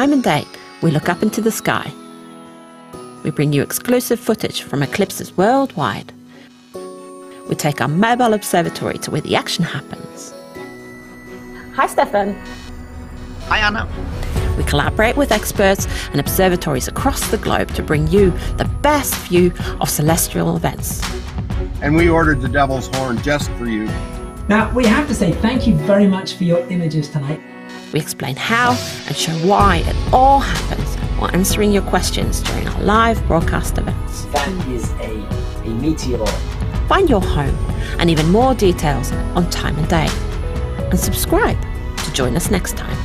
time and date, we look up into the sky. We bring you exclusive footage from eclipses worldwide. We take our mobile observatory to where the action happens. Hi, Steffen. Hi, Anna. We collaborate with experts and observatories across the globe to bring you the best view of celestial events. And we ordered the Devil's Horn just for you. Now, we have to say thank you very much for your images tonight. We explain how and show why it all happens while answering your questions during our live broadcast events. That is a, a meteor. Find your home and even more details on time and day. And subscribe to join us next time.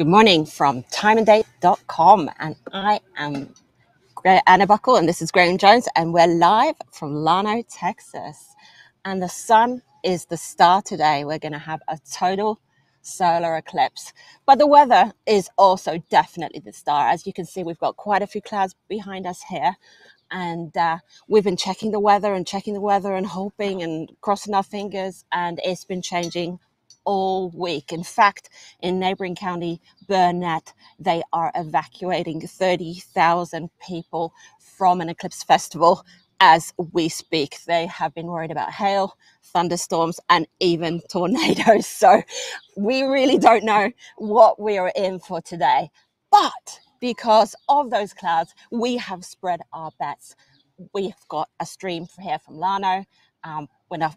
Good morning from timeanddate.com, and I am Anna Buckle, and this is Graham Jones, and we're live from Llano, Texas. And the sun is the star today. We're going to have a total solar eclipse, but the weather is also definitely the star. As you can see, we've got quite a few clouds behind us here, and uh, we've been checking the weather and checking the weather and hoping and crossing our fingers, and it's been changing all week. In fact, in neighboring county Burnet, they are evacuating 30,000 people from an eclipse festival as we speak. They have been worried about hail, thunderstorms, and even tornadoes. So we really don't know what we are in for today. But because of those clouds, we have spread our bets. We've got a stream here from Llano. Um,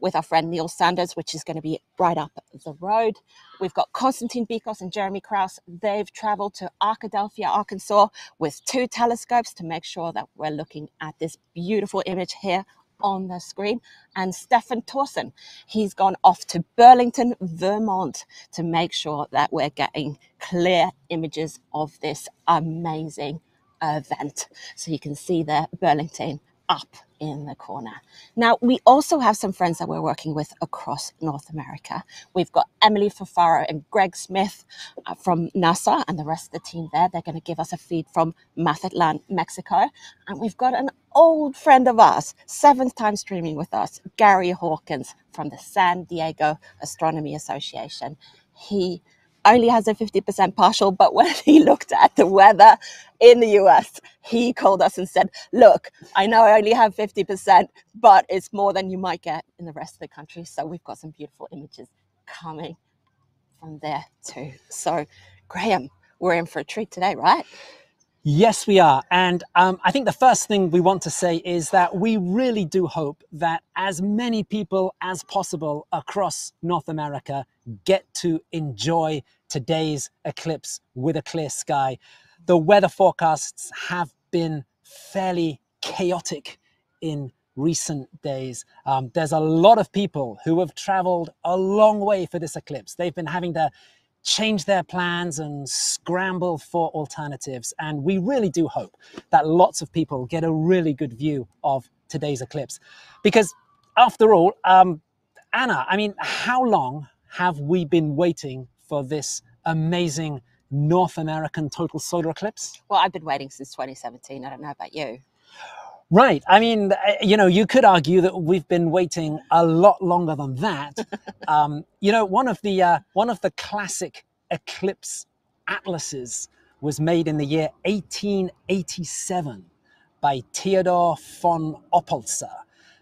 with our friend Neill Sanders, which is going to be right up the road. We've got Konstantin Bikos and Jeremy Kraus. They've traveled to Arkadelphia, Arkansas with two telescopes to make sure that we're looking at this beautiful image here on the screen. And Steffen Thorsen, he's gone off to Burlington, Vermont to make sure that we're getting clear images of this amazing event. So you can see there Burlington up in the corner. Now, we also have some friends that we're working with across North America. We've got Emily Fafaro and Greg Smith uh, from NASA and the rest of the team there. They're going to give us a feed from Mazatlan, Mexico. And we've got an old friend of ours, seventh time streaming with us, Gary Hawkins from the San Diego Astronomy Association. He only has a 50% partial, but when he looked at the weather in the US, he called us and said, Look, I know I only have 50%, but it's more than you might get in the rest of the country. So we've got some beautiful images coming from there too. So, Graham, we're in for a treat today, right? Yes, we are. And um, I think the first thing we want to say is that we really do hope that as many people as possible across North America get to enjoy today's eclipse with a clear sky. The weather forecasts have been fairly chaotic in recent days. Um, there's a lot of people who have traveled a long way for this eclipse. They've been having to change their plans and scramble for alternatives. And we really do hope that lots of people get a really good view of today's eclipse. Because after all, um, Anna, I mean, how long have we been waiting for this amazing North American total solar eclipse? Well, I've been waiting since 2017. I don't know about you. Right. I mean, you know, you could argue that we've been waiting a lot longer than that. um, you know, one of the uh, one of the classic eclipse atlases was made in the year 1887 by Theodor von Oppolzer,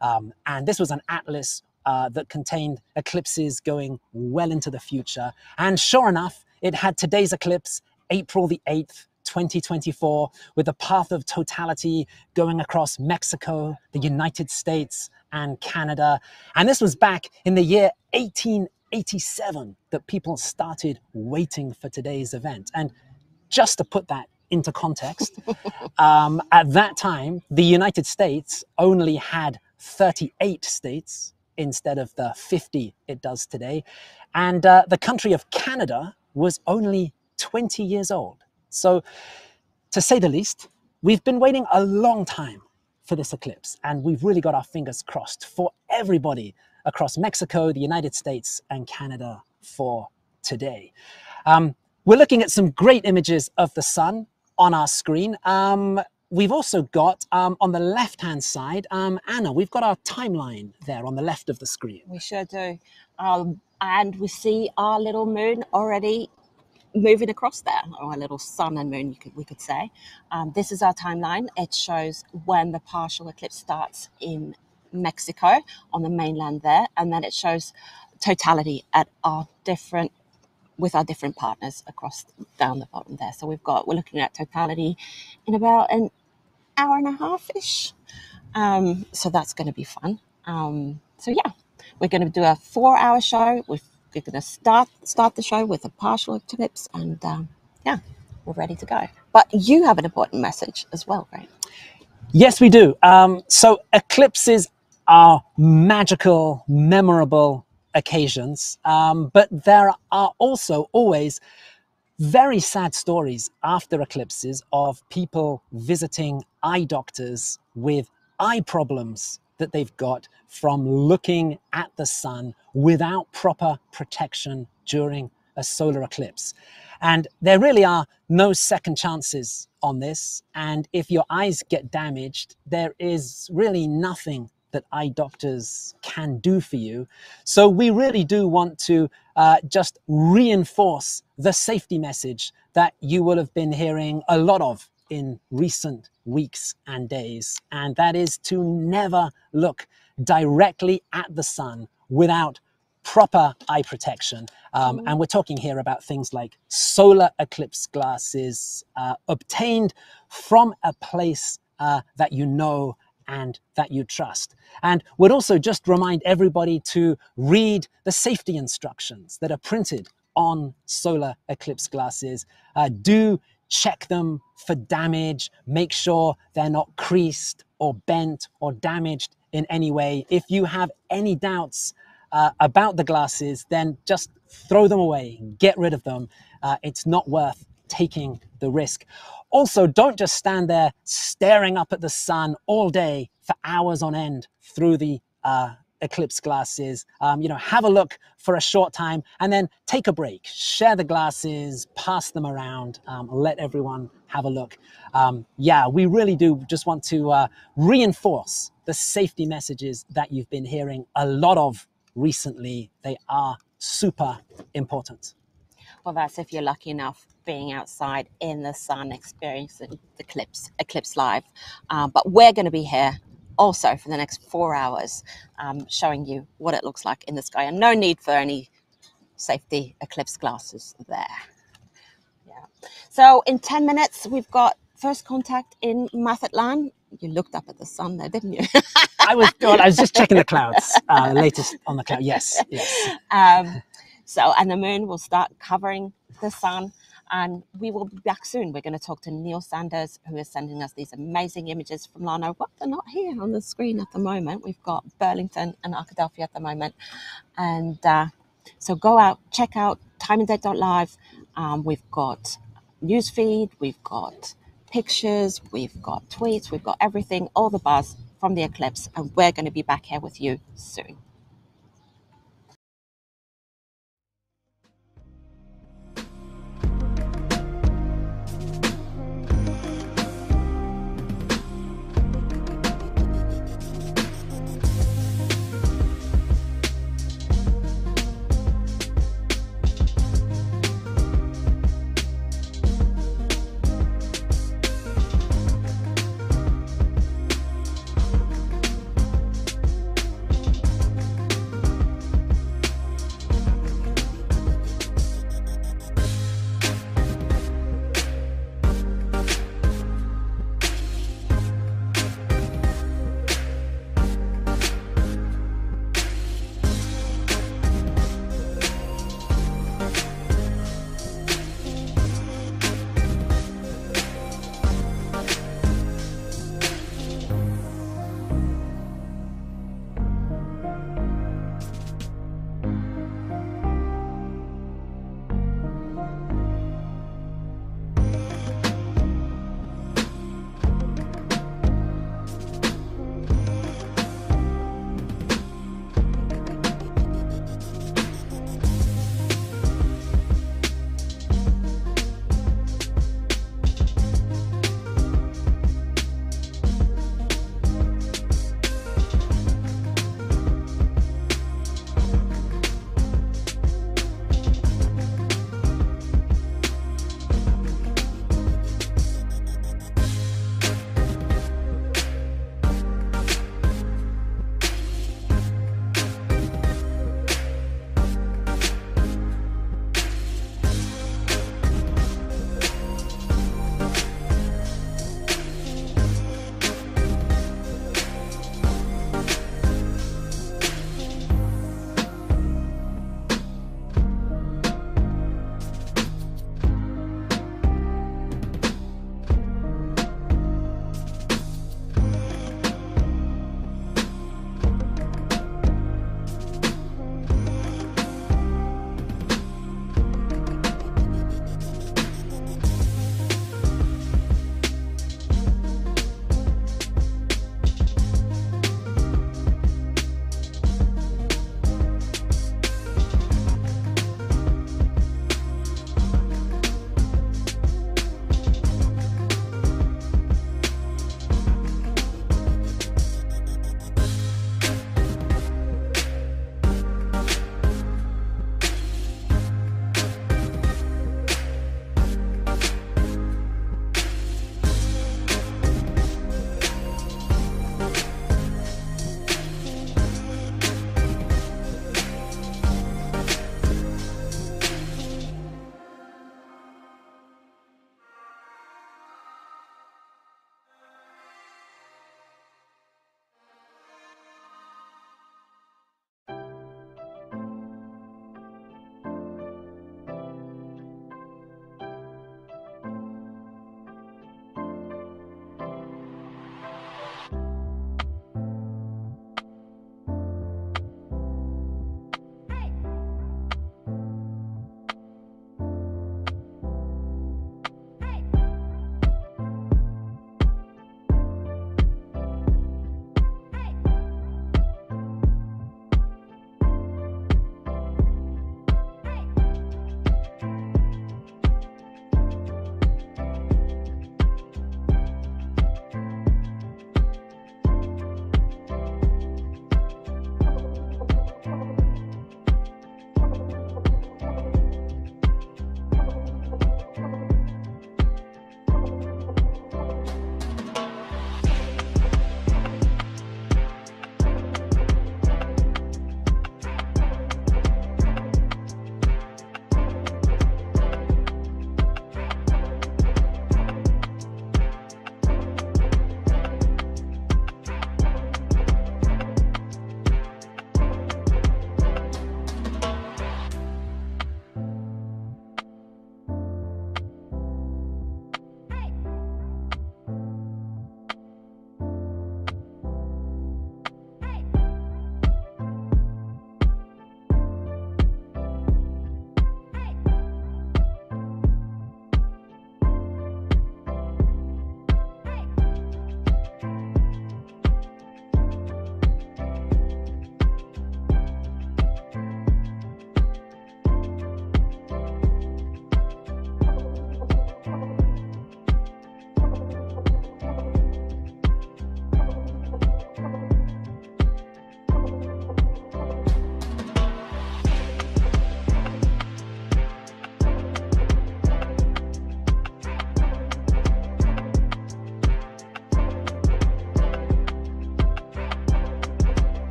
um, and this was an atlas uh, that contained eclipses going well into the future. And sure enough, it had today's eclipse, April the 8th, 2024 with the path of totality going across Mexico, the United States, and Canada. And this was back in the year 1887 that people started waiting for today's event. And just to put that into context, um, at that time, the United States only had 38 states instead of the 50 it does today. And uh, the country of Canada was only 20 years old. So, to say the least, we've been waiting a long time for this eclipse, and we've really got our fingers crossed for everybody across Mexico, the United States, and Canada for today. Um, we're looking at some great images of the sun on our screen. Um, we've also got um, on the left hand side, um, Anna, we've got our timeline there on the left of the screen. We sure do. Um, and we see our little moon already moving across there, or a little sun and moon, you could, we could say. Um, this is our timeline. It shows when the partial eclipse starts in Mexico on the mainland there, and then it shows totality at our different with our different partners across down the bottom there. So we've got we're looking at totality in about an hour and a half ish. Um, so that's going to be fun. Um, so yeah, we're going to do a four-hour show. We're, we're going to start start the show with a partial eclipse, and um, yeah, we're ready to go. But you have an important message as well, right? Yes, we do. Um, so eclipses are magical, memorable occasions, um, but there are also always very sad stories after eclipses of people visiting eye doctors with eye problems that they've got from looking at the sun without proper protection during a solar eclipse. And there really are no second chances on this. And if your eyes get damaged, there is really nothing that eye doctors can do for you. So we really do want to uh, just reinforce the safety message that you will have been hearing a lot of in recent weeks and days, and that is to never look directly at the sun without proper eye protection. Um, and we're talking here about things like solar eclipse glasses uh, obtained from a place uh, that you know and that you trust. And would also just remind everybody to read the safety instructions that are printed on solar eclipse glasses. Uh, do check them for damage, make sure they're not creased or bent or damaged in any way. If you have any doubts uh, about the glasses, then just throw them away, get rid of them. Uh, it's not worth taking the risk. Also, don't just stand there staring up at the sun all day for hours on end through the uh, eclipse glasses. Um, you know, have a look for a short time and then take a break. Share the glasses, pass them around, um, let everyone have a look. Um, yeah, we really do just want to uh, reinforce the safety messages that you've been hearing a lot of recently. They are super important. Well, that's if you're lucky enough being outside in the sun, experiencing the eclipse, eclipse live. Um, but we're going to be here also for the next four hours, um, showing you what it looks like in the sky, and no need for any safety eclipse glasses there. Yeah. So in ten minutes, we've got first contact in Mazatlan. You looked up at the sun there, didn't you? I was. Well, I was just checking the clouds. Uh, latest on the cloud. Yes. Yes. Um, so, and the moon will start covering the sun, and we will be back soon. We're going to talk to Neill Sanders, who is sending us these amazing images from Llano. Well, they're not here on the screen at the moment. We've got Burlington and Arkadelphia at the moment. And uh, so go out, check out timeanddate.live. Um, we've got newsfeed, we've got pictures, we've got tweets, we've got everything, all the buzz from the eclipse. And we're going to be back here with you soon.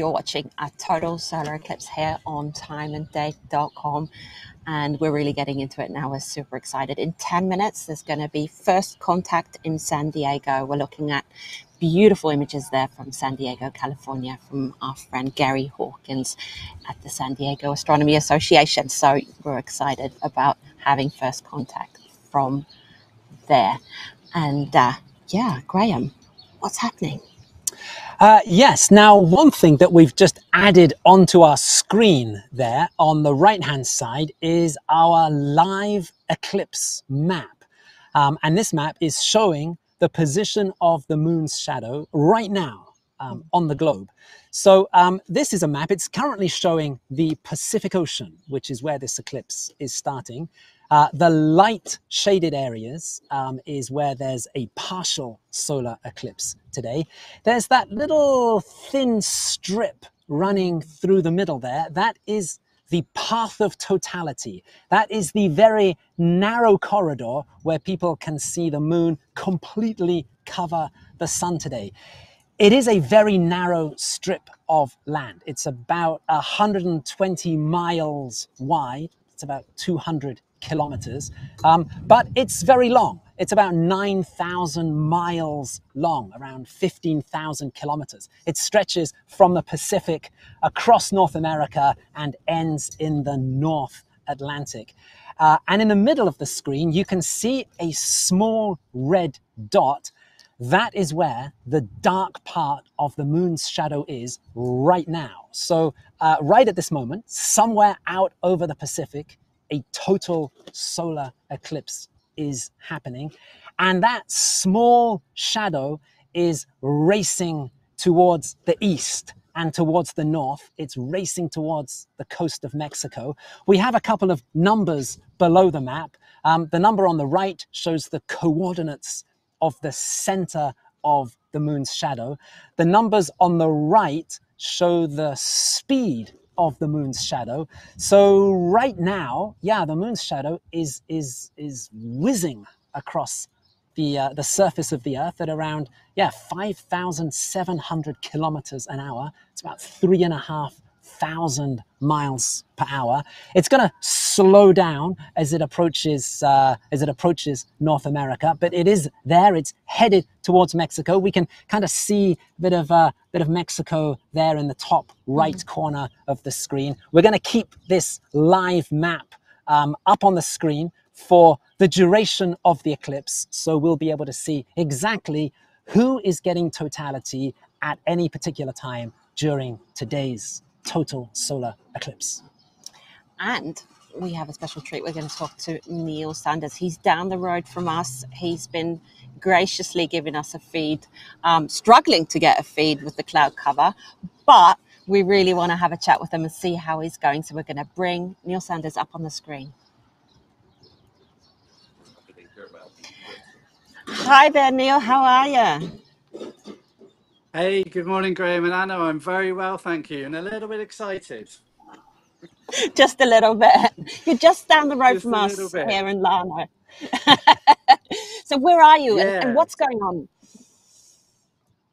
You're watching a total solar eclipse here on timeanddate.com. And we're really getting into it now. We're super excited. In 10 minutes, there's going to be first contact in San Diego. We're looking at beautiful images there from San Diego, California, from our friend Gary Hawkins at the San Diego Astronomy Association. So we're excited about having first contact from there. And uh, yeah, Graham, what's happening? Uh, yes. Now, one thing that we've just added onto our screen there on the right hand side is our live eclipse map. Um, and this map is showing the position of the moon's shadow right now um, on the globe. So um, this is a map. It's currently showing the Pacific Ocean, which is where this eclipse is starting. Uh, the light shaded areas um, is where there's a partial solar eclipse today. There's that little thin strip running through the middle there. That is the path of totality. That is the very narrow corridor where people can see the moon completely cover the sun today. It is a very narrow strip of land. It's about 120 miles wide. It's about 200 kilometers, um, but it's very long. It's about 9,000 miles long, around 15,000 kilometers. It stretches from the Pacific across North America and ends in the North Atlantic. Uh, and in the middle of the screen, you can see a small red dot. That is where the dark part of the moon's shadow is right now. So, uh, right at this moment, somewhere out over the Pacific, a total solar eclipse is happening. And that small shadow is racing towards the east and towards the north. It's racing towards the coast of Mexico. We have a couple of numbers below the map. Um, the number on the right shows the coordinates of the center of the moon's shadow. The numbers on the right show the speed of the moon's shadow. So right now, yeah, the moon's shadow is is is whizzing across the uh, the surface of the Earth at around yeah five thousand seven hundred kilometers an hour. It's about three and a half thousand miles per hour. It's going to slow down as it approaches uh, as it approaches North America, but it is there. It's headed towards Mexico. We can kind of see a bit of a uh, bit of Mexico there in the top right mm. corner of the screen. We're going to keep this live map um, up on the screen for the duration of the eclipse, so we'll be able to see exactly who is getting totality at any particular time during today's total solar eclipse. And we have a special treat. We're going to talk to Neill Sanders. He's down the road from us. He's been graciously giving us a feed, um, struggling to get a feed with the cloud cover, but we really want to have a chat with him and see how he's going. So we're going to bring Neill Sanders up on the screen. Hi there, Neill. How are you? Hey, good morning, Graham and Anna. I'm very well, thank you, and a little bit excited. Just a little bit. You're just down the road just from us here in Llano. so, where are you, yeah. and, and, what's going on?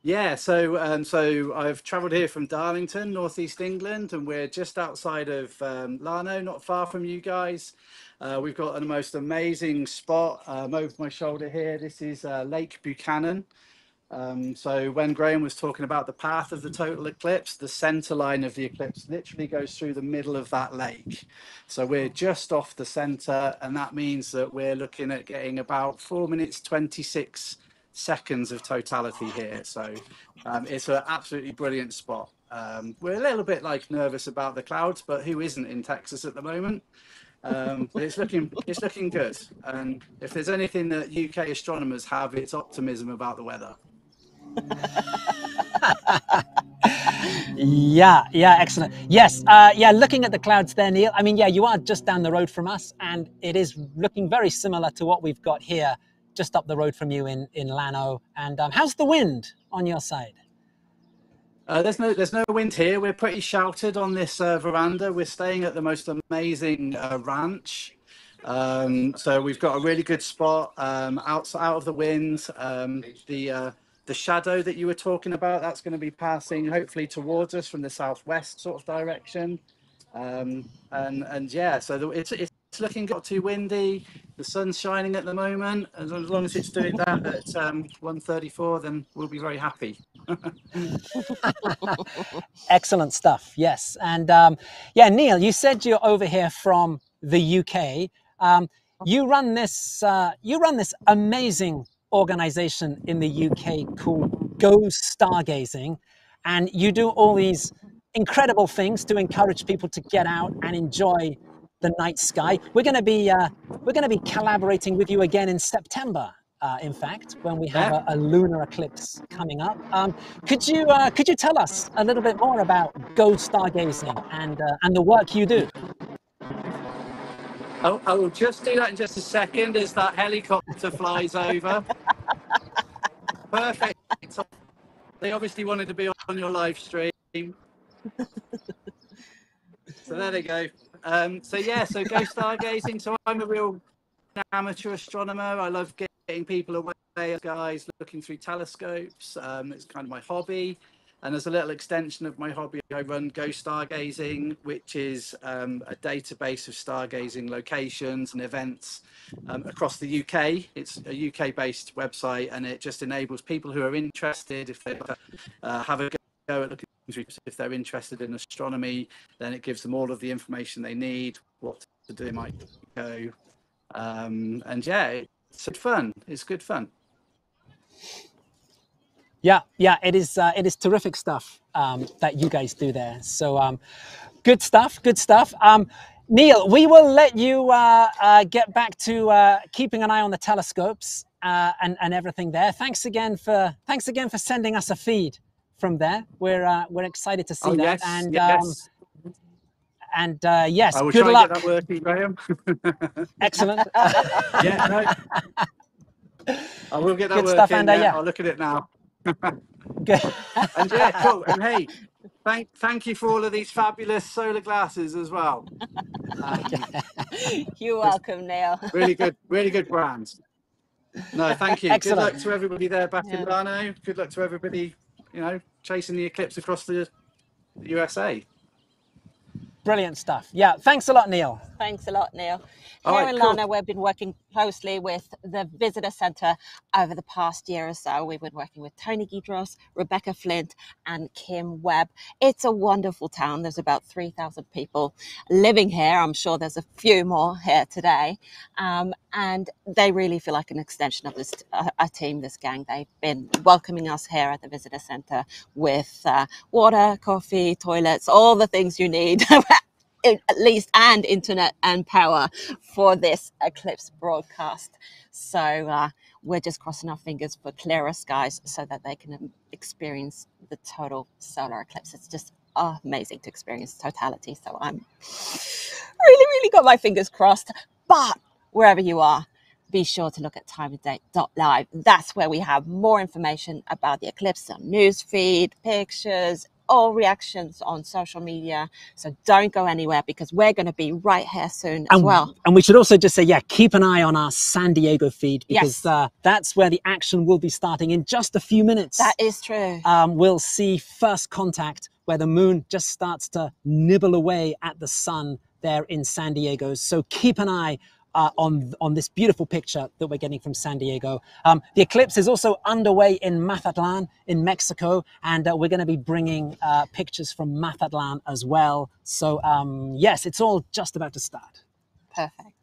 Yeah, so um, so I've travelled here from Darlington, northeast England, and we're just outside of um, Llano, not far from you guys. Uh, we've got a most amazing spot um, over my shoulder here. This is uh, Lake Buchanan. Um, so when Graham was talking about the path of the total eclipse, the center line of the eclipse literally goes through the middle of that lake. So we're just off the center, and that means that we're looking at getting about four minutes 26 seconds of totality here. So um, it's an absolutely brilliant spot. Um, we're a little bit like nervous about the clouds, but who isn't in Texas at the moment? Um, but it's looking it's looking good. And if there's anything that UK astronomers have, it's optimism about the weather yeah, yeah, excellent. Yes, uh, yeah, looking at the clouds there, Neill. I mean, yeah, you are just down the road from us, and it is looking very similar to what we've got here just up the road from you in, in Llano. And um, how's the wind on your side? Uh, there's no there's no wind here. We're pretty sheltered on this uh, veranda. We're staying at the most amazing uh, ranch. Um, so we've got a really good spot um, out out of the wind. Um, the uh, the shadow that you were talking about, that's going to be passing hopefully towards us from the southwest sort of direction. Um, and and yeah, so the, it's it's looking not too windy. The sun's shining at the moment. As long as it's doing that at um, 134, then we'll be very happy. Excellent stuff. Yes, and um, yeah, Neill, you said you're over here from the UK. Um, you run this. Uh, you run this amazing organization in the UK called Go Stargazing, and you do all these incredible things to encourage people to get out and enjoy the night sky. We're going to be uh, we're going to be collaborating with you again in September. Uh, in fact, when we have a, a lunar eclipse coming up, um, could you uh, could you tell us a little bit more about Go Stargazing and uh, and the work you do? I will just do that in just a second as that helicopter flies over. Perfect. They obviously wanted to be on your live stream. so there they go. Um, so yeah, so go stargazing. So I'm a real amateur astronomer. I love getting people away, guys, looking through telescopes. Um, it's kind of my hobby. And as a little extension of my hobby, I run Go Stargazing, which is um, a database of stargazing locations and events um, across the UK. It's a UK based website and it just enables people who are interested, if they uh, have a go at looking if they're interested in astronomy, then it gives them all of the information they need, what to do, might go. Um, and yeah, it's good fun. It's good fun. Yeah, yeah, it is. Uh, it is terrific stuff um, that you guys do there. So, um, good stuff. Good stuff. Um, Neill, we will let you uh, uh, get back to uh, keeping an eye on the telescopes uh, and and everything there. Thanks again for thanks again for sending us a feed from there. We're uh, we're excited to see oh, that. Yes, and yes. Um, and yes, I will good try luck. and get that working, Graham. Excellent. yeah, no. I will get that Good working. stuff, and, uh, yeah, yeah. I'll look at it now. Good. And yeah, cool. And hey, thank thank you for all of these fabulous solar glasses as well. Um, You're welcome, Neill. really good, really good brands. No, thank you. Excellent. Good luck to everybody there back Yeah. in Llano. Good luck to everybody, you know, chasing the eclipse across the USA. Brilliant stuff. Yeah, thanks a lot, Neill. Thanks a lot, Neill. All Here right, in cool. Llano, we've been working closely with the Visitor Centre over the past year or so. We've been working with Tony Gidros, Rebecca Flint, and Kim Webb. It's a wonderful town. There's about 3,000 people living here. I'm sure there's a few more here today. Um, and they really feel like an extension of this uh, a team, this gang. They've been welcoming us here at the Visitor Centre with uh, water, coffee, toilets, all the things you need. At least and internet and power for this eclipse broadcast. So uh, we're just crossing our fingers for clearer skies so that they can um, experience the total solar eclipse. It's just amazing to experience totality. So I'm really, really got my fingers crossed. But wherever you are, be sure to look at timeanddate.live. That's where we have more information about the eclipse, some news feed, pictures, all reactions on social media. So don't go anywhere because we're going to be right here soon as and, well. And we should also just say, yeah, keep an eye on our San Diego feed because Yes. uh, that's where the action will be starting in just a few minutes. That is true. um, we'll see first contact where the moon just starts to nibble away at the sun there in San Diego. So keep an eye uh, on on this beautiful picture that we're getting from San Diego. Um, the eclipse is also underway in Mazatlan in Mexico, and uh, we're going to be bringing uh, pictures from Mazatlan as well. So um, yes, it's all just about to start. Perfect.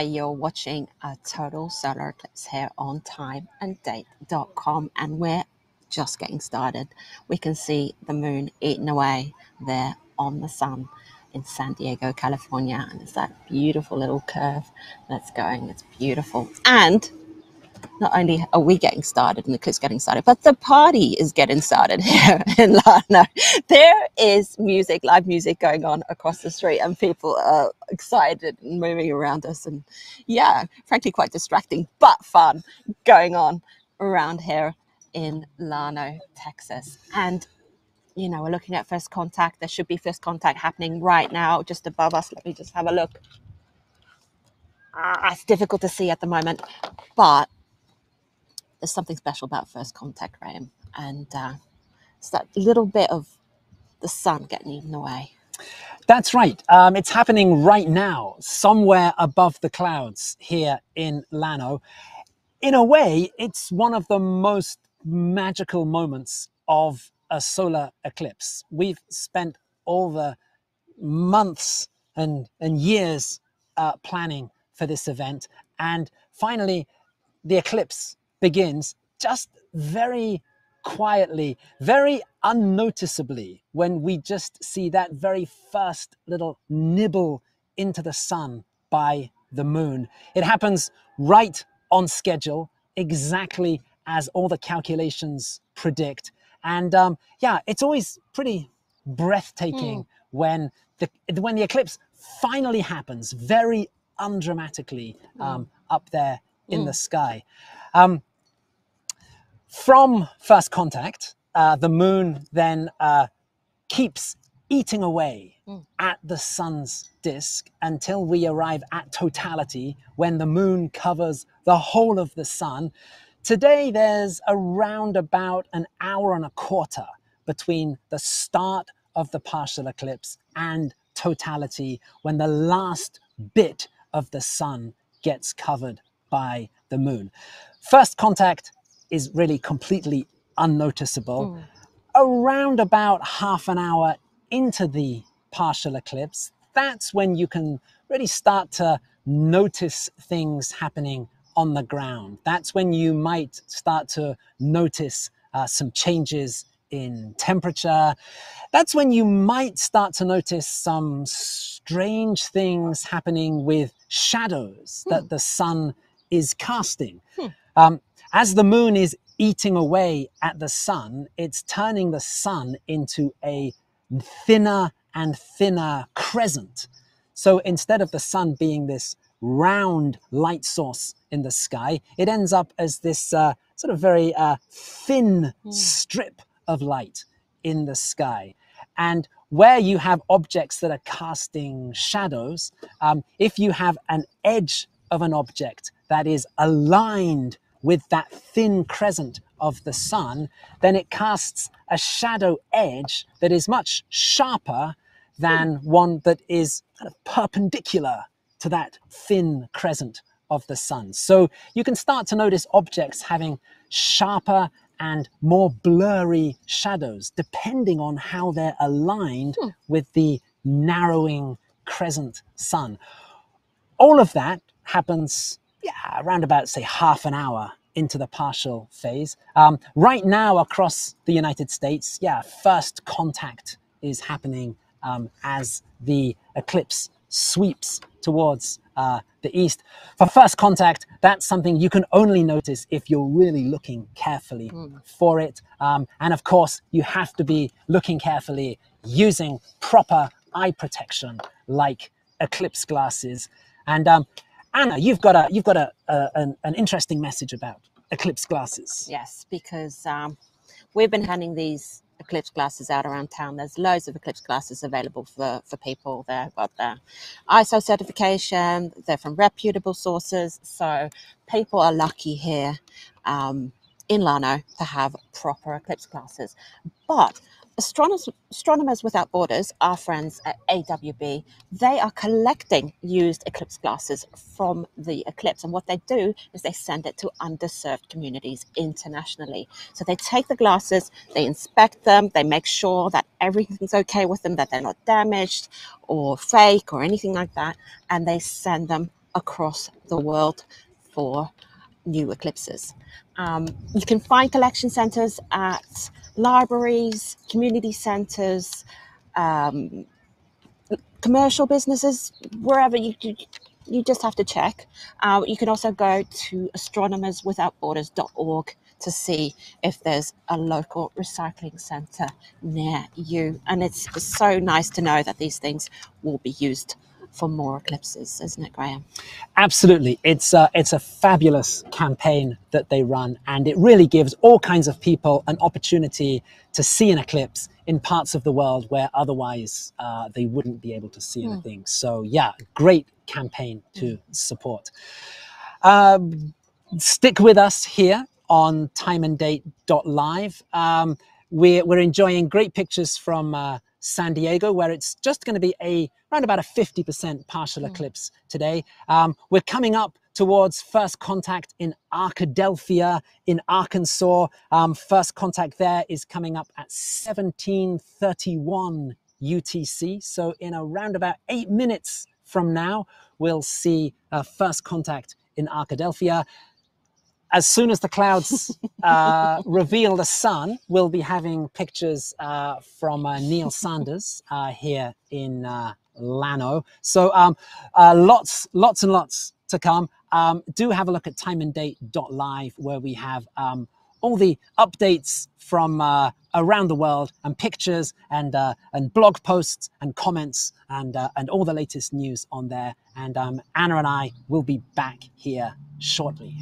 You're watching a total solar eclipse here on timeanddate.com, and we're just getting started. We can see the moon eating away there on the sun in San Diego, California, and it's that beautiful little curve that's going. It's beautiful. And not only are we getting started and the eclipse getting started, but the party is getting started here in Llano. There is music, live music going on across the street, and people are excited and moving around us. And yeah, frankly, quite distracting, but fun going on around here in Llano, Texas. And you know, we're looking at first contact. There should be first contact happening right now, just above us. Let me just have a look. Ah, it's difficult to see at the moment, but there's something special about first contact, Graham, and uh, it's that little bit of the sun getting eaten away. That's right. Um, it's happening right now, somewhere above the clouds here in Llano. In a way, it's one of the most magical moments of a solar eclipse. We've spent all the months and, and years uh, planning for this event, and finally, the eclipse begins just very quietly, very unnoticeably, when we just see that very first little nibble into the sun by the moon. It happens right on schedule, exactly as all the calculations predict. And um, yeah, it's always pretty breathtaking Mm. when the when the eclipse finally happens, very undramatically um, up there in the sky. Um, from first contact, uh, the moon then uh, keeps eating away Mm. at the sun's disk until we arrive at totality when the moon covers the whole of the sun. Today, there's around about an hour and a quarter between the start of the partial eclipse and totality when the last bit of the sun gets covered by the moon. First contact is really completely unnoticeable. Hmm. Around about half an hour into the partial eclipse, that's when you can really start to notice things happening on the ground. That's when you might start to notice uh, some changes in temperature. That's when you might start to notice some strange things happening with shadows that hmm. the sun is casting. Hmm. Um, as the moon is eating away at the sun, it's turning the sun into a thinner and thinner crescent. So instead of the sun being this round light source in the sky, it ends up as this uh, sort of very uh, thin strip of light in the sky. And where you have objects that are casting shadows, um, if you have an edge of an object that is aligned with that thin crescent of the sun, then it casts a shadow edge that is much sharper than one that is kind of perpendicular to that thin crescent of the sun. So you can start to notice objects having sharper and more blurry shadows depending on how they're aligned hmm. with the narrowing crescent sun. All of that happens yeah, around about, say, half an hour into the partial phase. Um, right now, across the United States, yeah, first contact is happening um, as the eclipse sweeps towards uh, the east. For first contact, that's something you can only notice if you're really looking carefully for it. Um, and of course, you have to be looking carefully using proper eye protection like eclipse glasses. And um, Anna, you've got a you've got a, a an, an interesting message about eclipse glasses. Yes, because um, we've been handing these eclipse glasses out around town. There's loads of eclipse glasses available for, for people. They've got their ISO certification, they're from reputable sources. So people are lucky here um, in Llano to have proper eclipse glasses. But astronomers, astronomers without borders, our friends at AWB, they are collecting used eclipse glasses from the eclipse. And what they do is they send it to underserved communities internationally. So they take the glasses, they inspect them, they make sure that everything's okay with them, that they're not damaged or fake or anything like that, and they send them across the world for new eclipses. Um, you can find collection centers at libraries, community centers, um, commercial businesses, wherever you, you, you just have to check. Uh, you can also go to astronomerswithoutborders.org to see if there's a local recycling center near you. And it's so nice to know that these things will be used for more eclipses, isn't it, Graham? Absolutely, it's a, it's a fabulous campaign that they run, and it really gives all kinds of people an opportunity to see an eclipse in parts of the world where otherwise uh, they wouldn't be able to see Mm. anything. So yeah, great campaign to support. Um, stick with us here on timeanddate.live. Um, we're, we're enjoying great pictures from uh, San Diego, where it's just going to be a around about a 50% partial Mm. eclipse today. Um, we're coming up towards first contact in Arkadelphia in Arkansas. Um, first contact there is coming up at 1731 UTC. So in around about eight minutes from now, we'll see uh, first contact in Arkadelphia as soon as the clouds uh, reveal the sun, we'll be having pictures uh, from uh, Neill Sanders uh, here in uh, Llano. So um, uh, lots, lots and lots to come. Um, do have a look at timeanddate.live where we have um, all the updates from uh, around the world and pictures and uh, and blog posts and comments and uh, and all the latest news on there. And um, Anna and I will be back here shortly.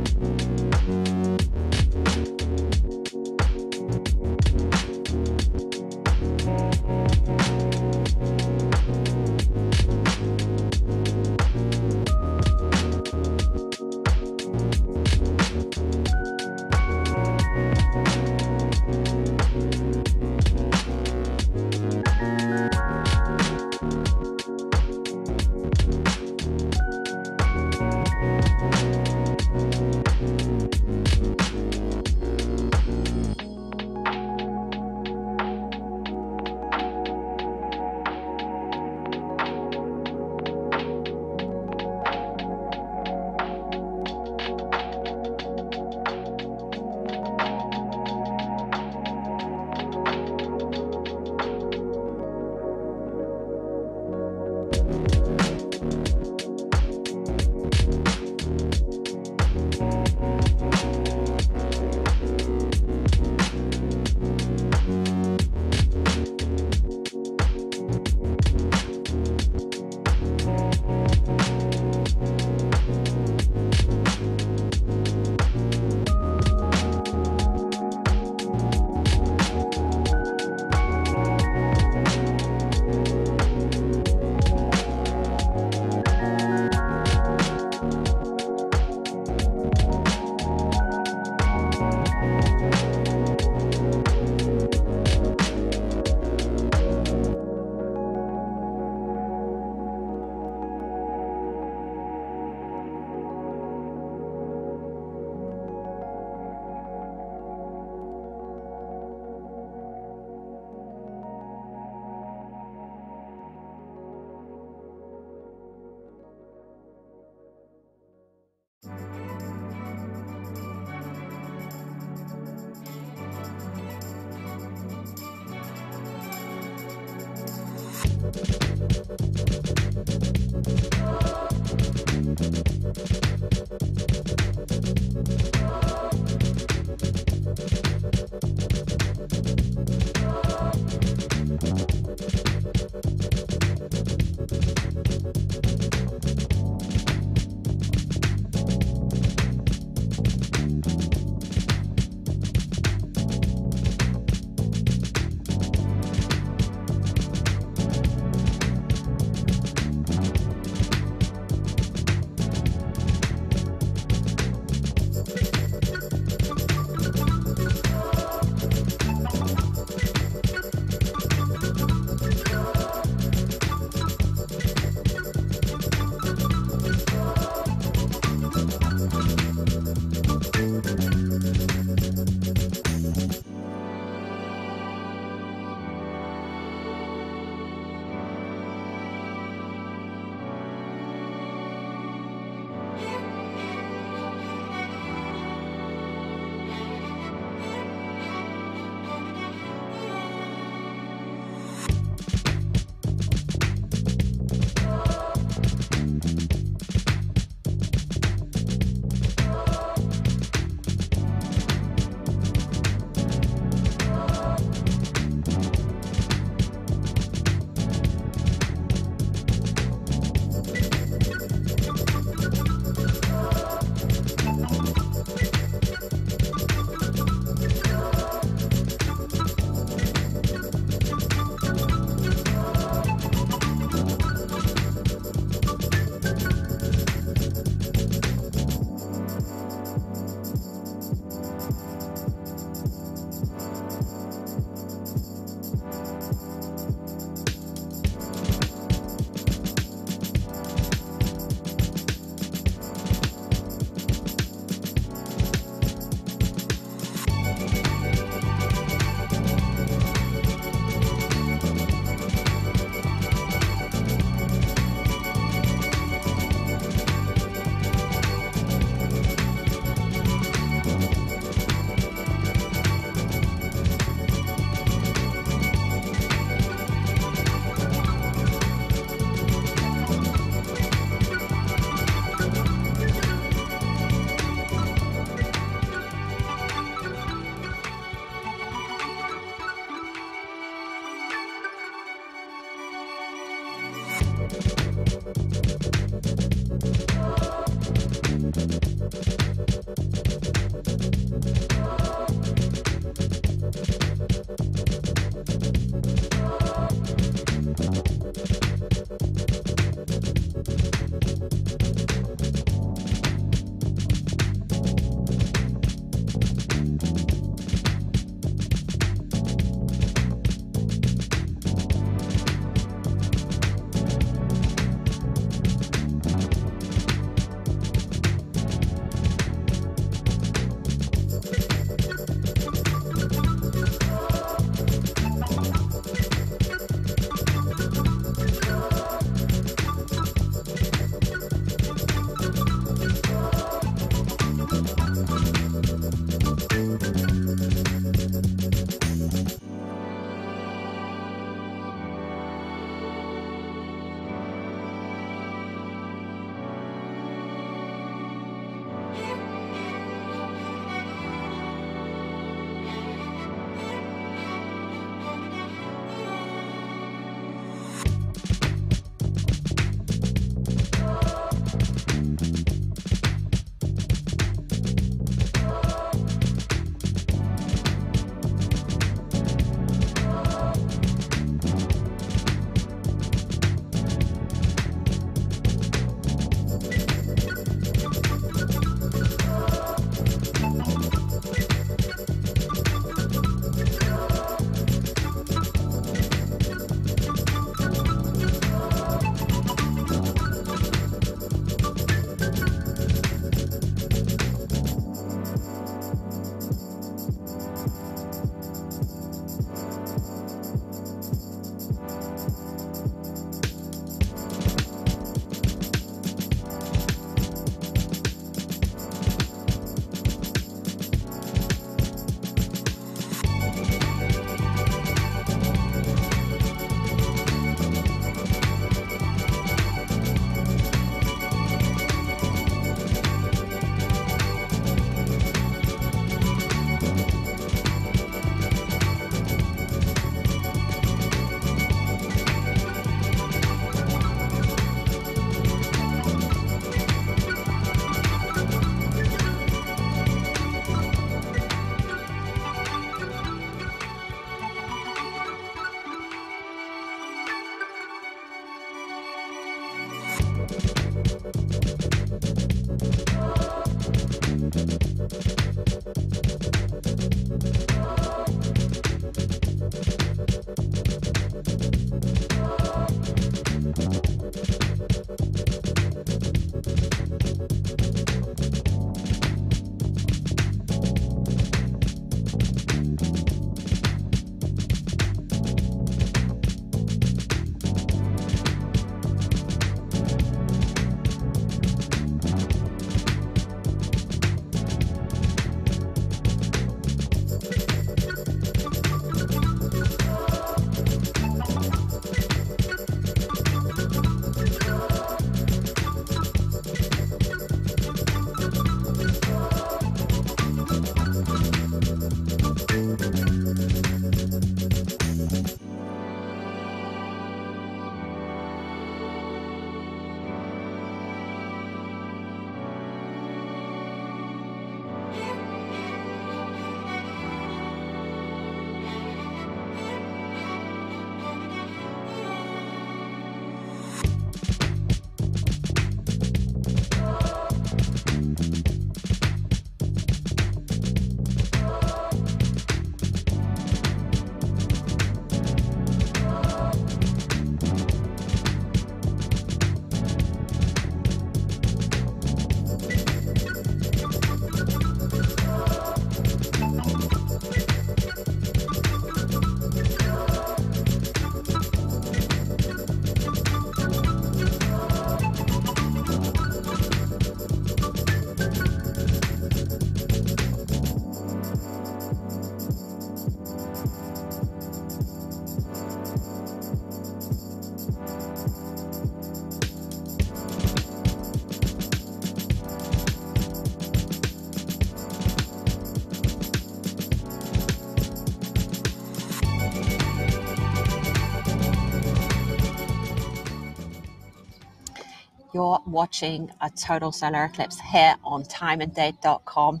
Watching a total solar eclipse here on timeanddate.com,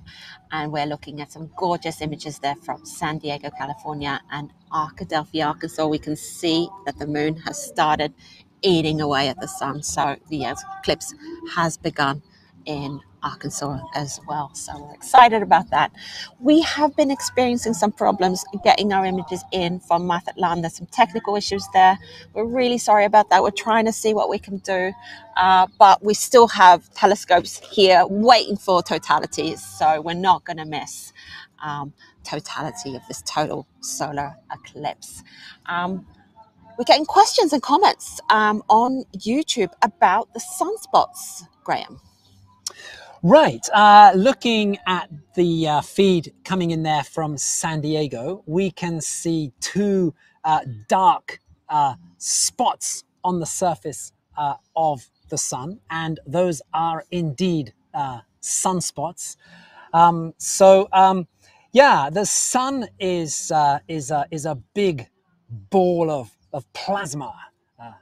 and we're looking at some gorgeous images there from San Diego, California, and Arkadelphia, Arkansas. We can see that the moon has started eating away at the sun, so the eclipse has begun in Arkansas as well. So we're excited about that. We have been experiencing some problems getting our images in from Mazatlan. There's some technical issues there. We're really sorry about that. We're trying to see what we can do, uh, but we still have telescopes here waiting for totality. So we're not going to miss um, totality of this total solar eclipse. Um, we're getting questions and comments um, on YouTube about the sunspots, Graham. Right. Uh, looking at the uh, feed coming in there from San Diego, we can see two uh, dark uh, spots on the surface uh, of the sun, and those are indeed uh, sunspots. Um, so, um, yeah, the sun is is is a big ball of of plasma,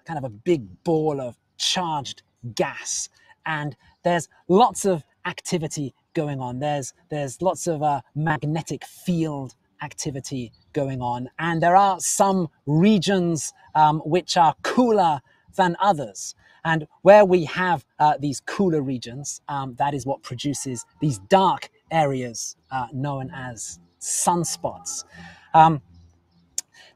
kind of a big ball of charged gas, and there's lots of activity going on. There's there's lots of uh, magnetic field activity going on, and there are some regions um, which are cooler than others. And where we have uh, these cooler regions, um, that is what produces these dark areas uh, known as sunspots. Um,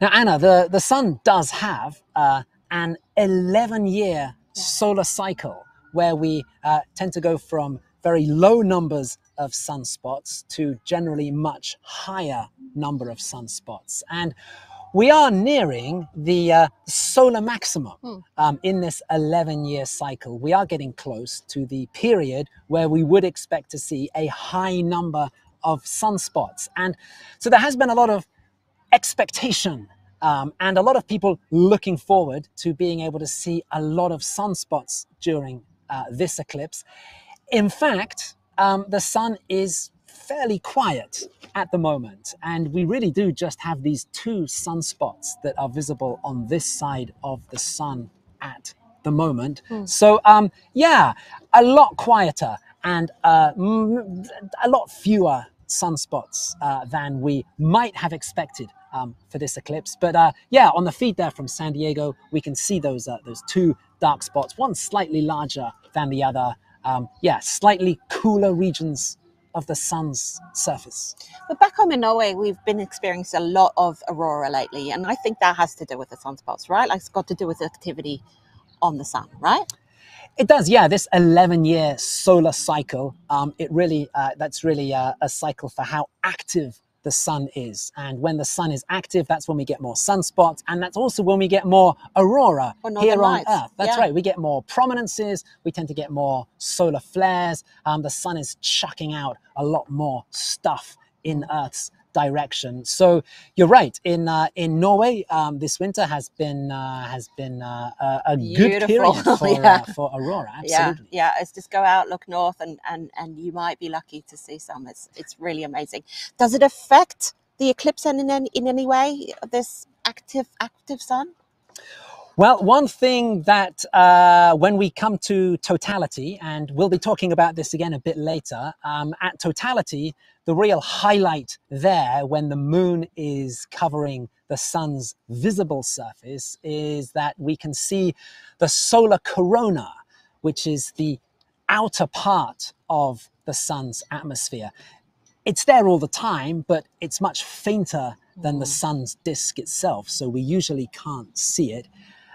now, Anna, the, the sun does have uh, an 11 year solar cycle where we uh, tend to go from very low numbers of sunspots to generally much higher number of sunspots. And we are nearing the uh, solar maximum hmm. um, in this 11 year cycle. We are getting close to the period where we would expect to see a high number of sunspots. And so there has been a lot of expectation um, and a lot of people looking forward to being able to see a lot of sunspots during uh, this eclipse. In fact, um, the sun is fairly quiet at the moment, and we really do just have these two sunspots that are visible on this side of the sun at the moment. Mm. So, um, yeah, a lot quieter and uh, m- a lot fewer sunspots uh, than we might have expected um, for this eclipse. But uh, yeah, on the feed there from San Diego, we can see those uh, those two dark spots, one slightly larger than the other, um, yeah, slightly cooler regions of the sun's surface. But back home in Norway, we've been experiencing a lot of aurora lately, and I think that has to do with the sunspots, right? Like it's got to do with activity on the sun, right? It does, yeah. This 11 year solar cycle, um, it really, uh, that's really uh, a cycle for how active the sun is. And when the sun is active, that's when we get more sunspots. And that's also when we get more aurora here lights. on Earth. That's yeah. right. We get more prominences. We tend to get more solar flares. Um, the sun is chucking out a lot more stuff in Earth's direction. So you're right. In uh, in Norway, um, this winter has been uh, has been uh, a, a good period for, yeah. Uh, for aurora. Absolutely. Yeah, yeah. It's just go out, look north, and and and you might be lucky to see some. It's it's really amazing. Does it affect the eclipse in any in any way? This active active sun? Well, one thing that uh, when we come to totality, and we'll be talking about this again a bit later, um, at totality, the real highlight there when the moon is covering the sun's visible surface is that we can see the solar corona, which is the outer part of the sun's atmosphere. It's there all the time, but it's much fainter than the mm. sun's disk itself, so we usually can't see it.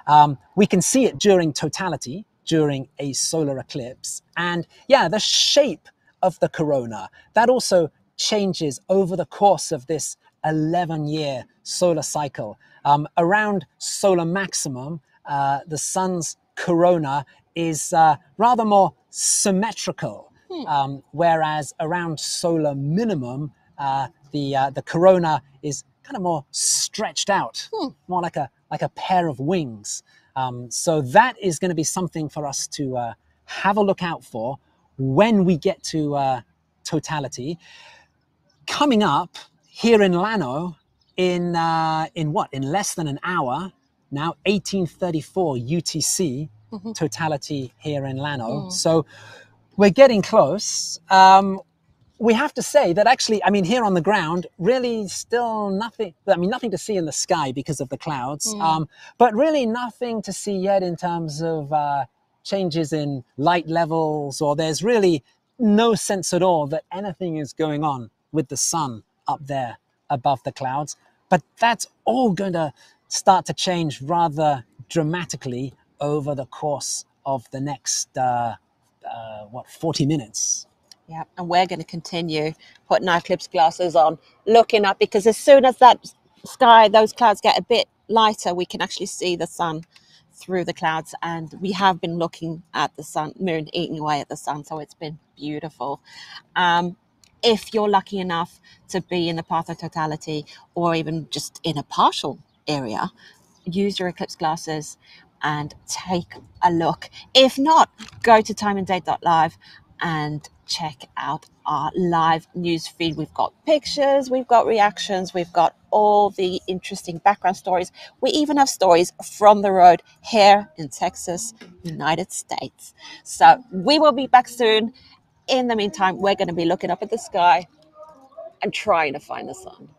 Um, we can see it during totality, during a solar eclipse. And yeah, the shape of the corona, that also changes over the course of this 11 year solar cycle. Um, around solar maximum, uh, the sun's corona is uh, rather more symmetrical, hmm. um, whereas around solar minimum, uh, the, uh, the corona is kind of more stretched out, hmm. more like a like a pair of wings. Um, so that is going to be something for us to uh, have a look out for when we get to uh, totality. Coming up here in Llano in uh, in what in less than an hour now 1834 UTC Mhm. totality here in Llano. Mm. So we're getting close. Um, we have to say that actually, I mean, here on the ground, really still nothing. I mean, nothing to see in the sky because of the clouds, Mm. um, but really nothing to see yet in terms of uh, changes in light levels, or there's really no sense at all that anything is going on with the sun up there above the clouds. But that's all going to start to change rather dramatically over the course of the next, uh, uh, what, 40 minutes. Yeah, and we're going to continue putting our eclipse glasses on, looking up because as soon as that sky, those clouds get a bit lighter, we can actually see the sun through the clouds. And we have been looking at the sun, moon eating away at the sun, so it's been beautiful. Um, if you're lucky enough to be in the path of totality or even just in a partial area, use your eclipse glasses and take a look. If not, go to timeanddate.live and check out our live news feed. We've got pictures, we've got reactions, we've got all the interesting background stories. We even have stories from the road here in Texas, United States. So we will be back soon. In the meantime, we're going to be looking up at the sky and trying to find the sun.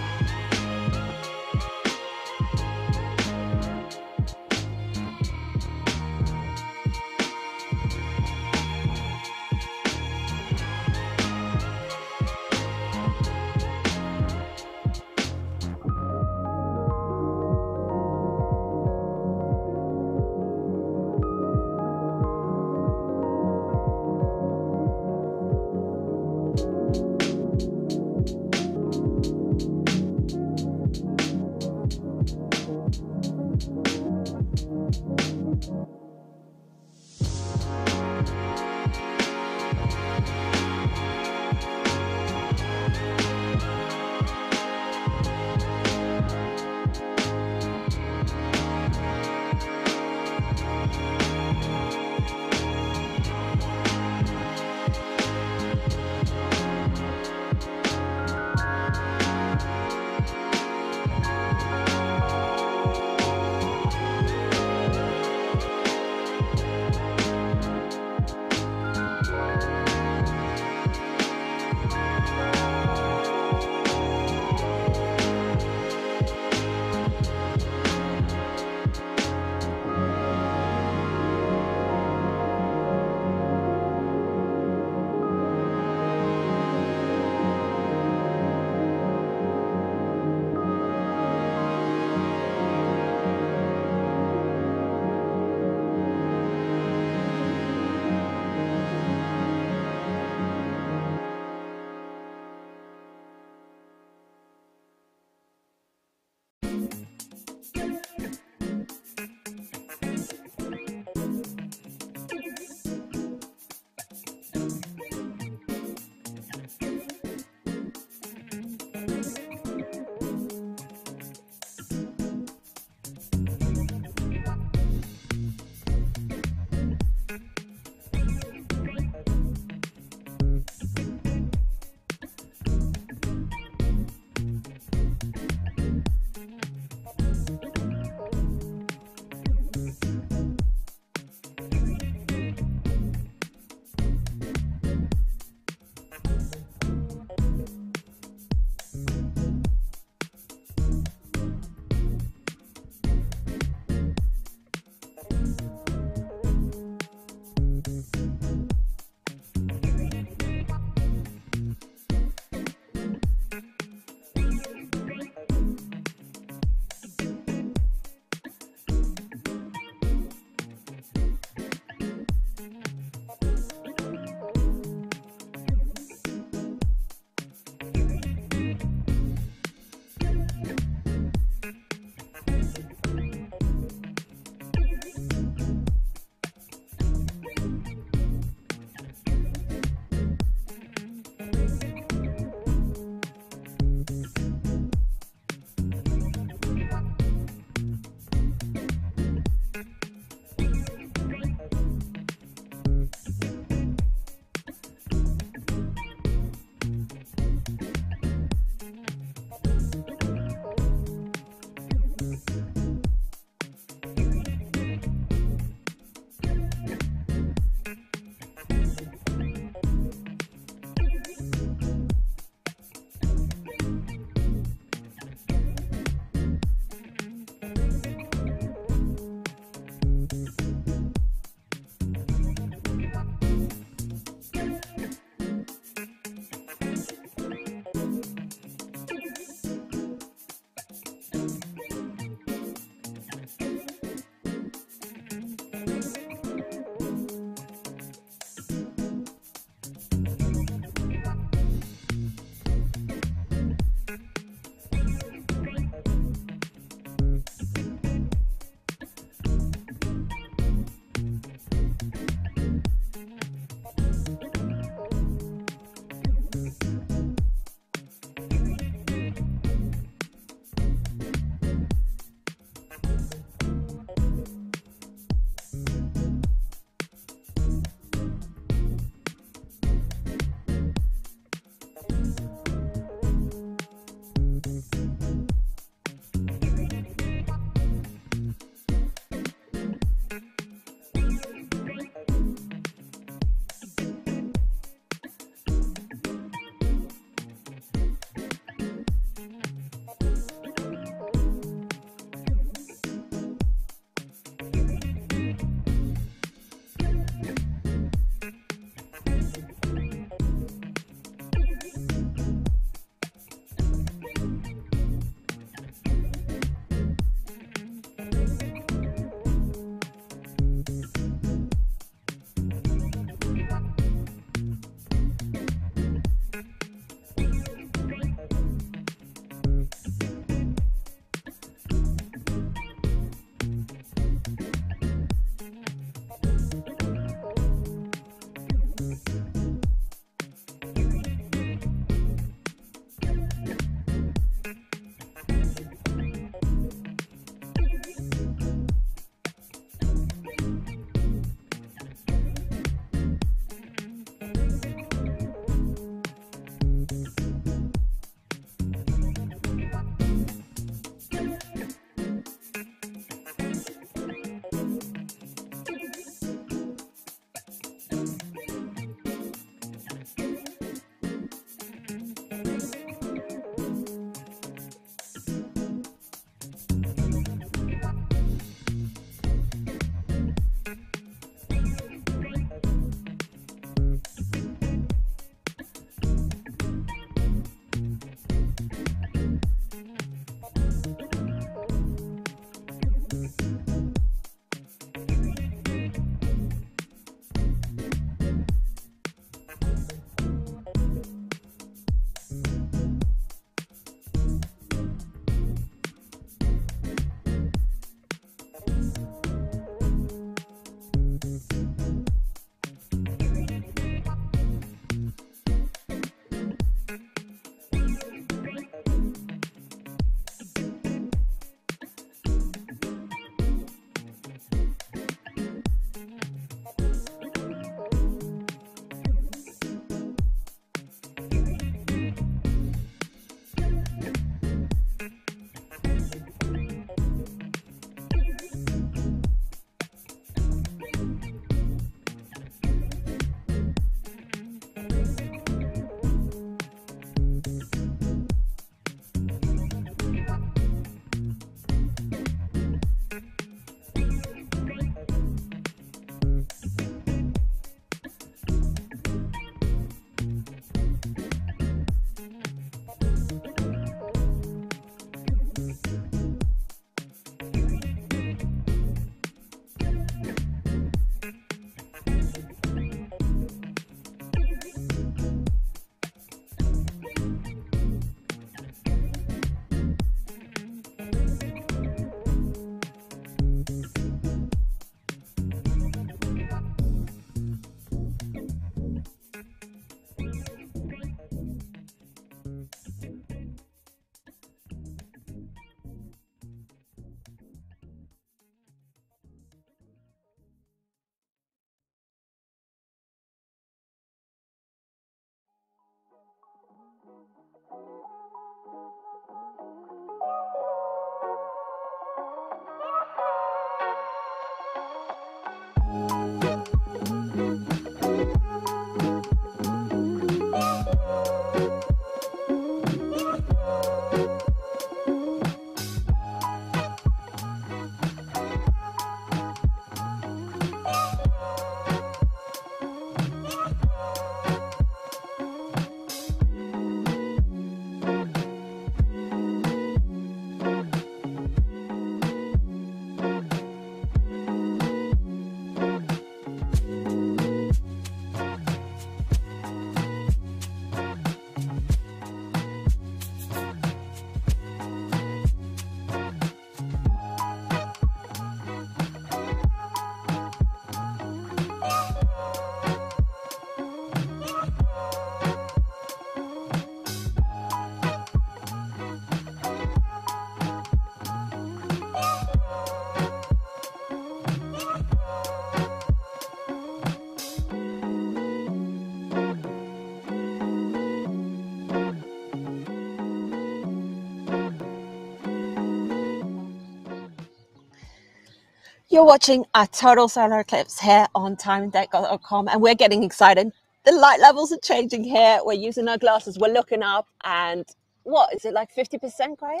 You're watching a total solar eclipse here on timeanddate.com, and we're getting excited. The light levels are changing here. We're using our glasses. We're looking up, and what is it like 50%, Graham?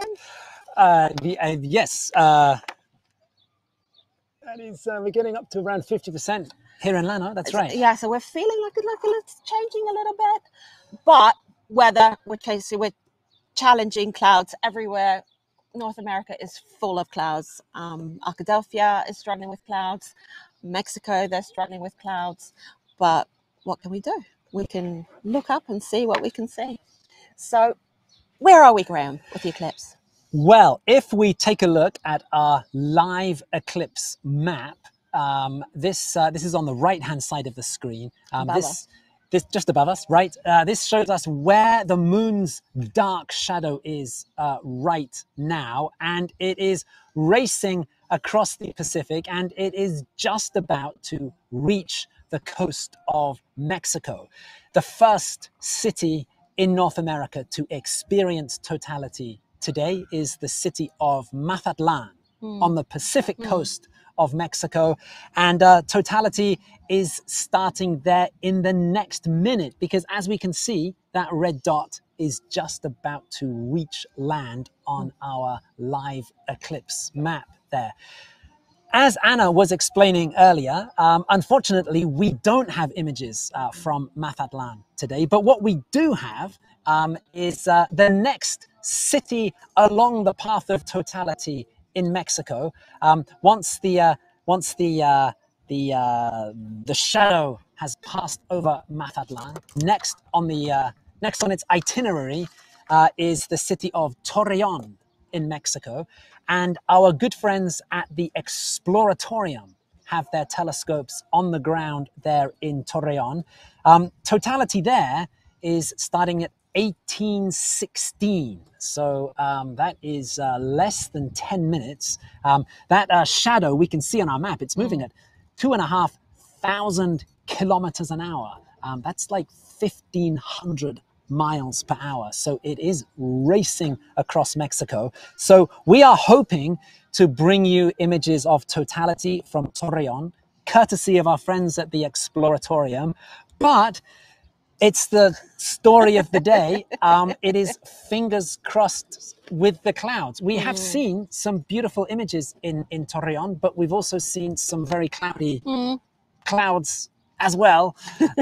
Uh, the, uh, yes, uh, that is, uh, we're getting up to around 50% here in Llano. That's right. Yeah, so we're feeling like, like it's changing a little bit, but weather, we're chasing, we're challenging clouds everywhere. North America is full of clouds. Um, Arkadelphia is struggling with clouds. Mexico, they're struggling with clouds. But what can we do? We can look up and see what we can see. So, where are we, Graham, with the eclipse? Well, if we take a look at our live eclipse map, um, this uh, this is on the right hand side of the screen. Um, this. This just above us, right? Uh, this shows us where the moon's dark shadow is uh, right now, and it is racing across the Pacific, and it is just about to reach the coast of Mexico, the first city in North America to experience totality today is the city of Mazatlan on the Pacific coast of Mexico. And uh, totality is starting there in the next minute because, as we can see, that red dot is just about to reach land on our live eclipse map there. As Anna was explaining earlier, um, unfortunately, we don't have images uh, from Mazatlan today, but what we do have um, is uh, the next city along the path of totality in Mexico. Um, once the uh, once the uh, the uh, the shadow has passed over Mazatlan, next on the uh, next on its itinerary uh, is the city of Torreon in Mexico. And our good friends at the Exploratorium have their telescopes on the ground there in Torreon. Um, totality there is starting at 1816. So um, that is uh, less than 10 minutes. Um, that uh, shadow we can see on our map, it's moving at two and a half thousand kilometers an hour. Um, that's like 1500 miles per hour. So it is racing across Mexico. So we are hoping to bring you images of totality from Torreon, courtesy of our friends at the Exploratorium. But it's the story of the day. Um, it is fingers crossed with the clouds. We have seen some beautiful images in, in Torreon, but we've also seen some very cloudy clouds as well.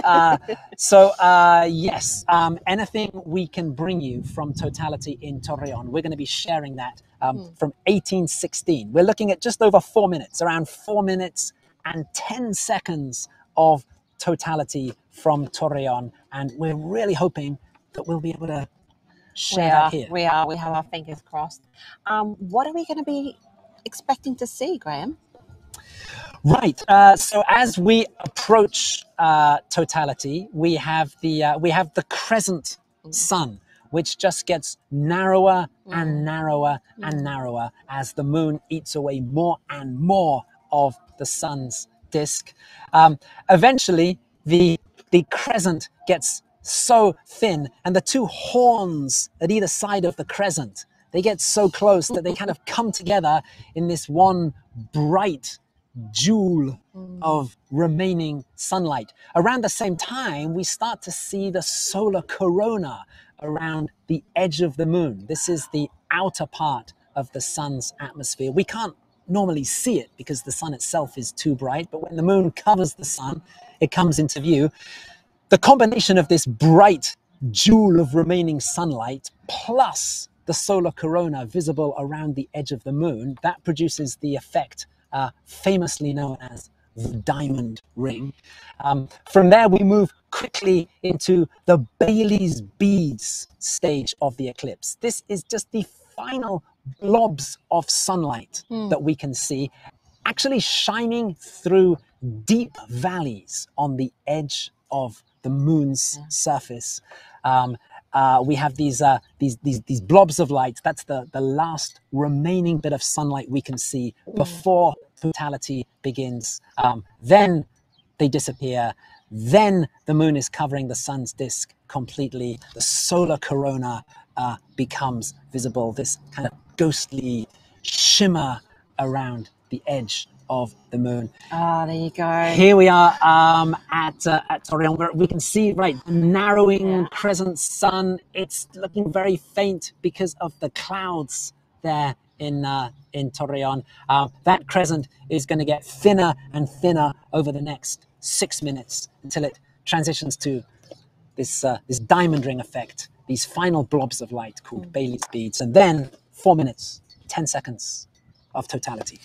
Uh, so, uh, yes, um, anything we can bring you from Totality in Torreon, we're going to be sharing that um, from 1816. We're looking at just over four minutes, around four minutes and 10 seconds of Totality from Torreon. And we're really hoping that we'll be able to We share are, that here. we are, we have our fingers crossed. Um, what are we going to be expecting to see, Graham? Right. Uh, so as we approach uh, totality, we have the uh, we have the crescent sun, which just gets narrower and narrower and narrower as the moon eats away more and more of the sun's disk. Um, eventually, the the crescent gets so thin, and the two horns at either side of the crescent they get so close that they kind of come together in this one bright jewel of remaining sunlight. Around the same time, we start to see the solar corona around the edge of the moon. This is the outer part of the sun's atmosphere. We can't normally see it because the sun itself is too bright, but when the moon covers the sun, it comes into view. The combination of this bright jewel of remaining sunlight plus the solar corona visible around the edge of the moon, that produces the effect uh, famously known as the diamond ring. Um, from there, we move quickly into the Bailey's beads stage of the eclipse. This is just the final blobs of sunlight that we can see actually shining through deep valleys on the edge of the moon's surface. Um, uh, we have these, uh, these these these blobs of light. That's the the last remaining bit of sunlight we can see before totality begins. Um, then they disappear. Then the moon is covering the sun's disk completely. The solar corona uh, becomes visible. This kind of ghostly shimmer around the edge of the moon. Ah, there you go. Here we are um, at uh, at Torreon, where we can see right the narrowing Yeah. crescent sun. It's looking very faint because of the clouds there in uh, in Torreon. Uh, that crescent is going to get thinner and thinner over the next six minutes until it transitions to this uh, this diamond ring effect. These final blobs of light called Bailey's beads, and then four minutes, ten seconds of totality.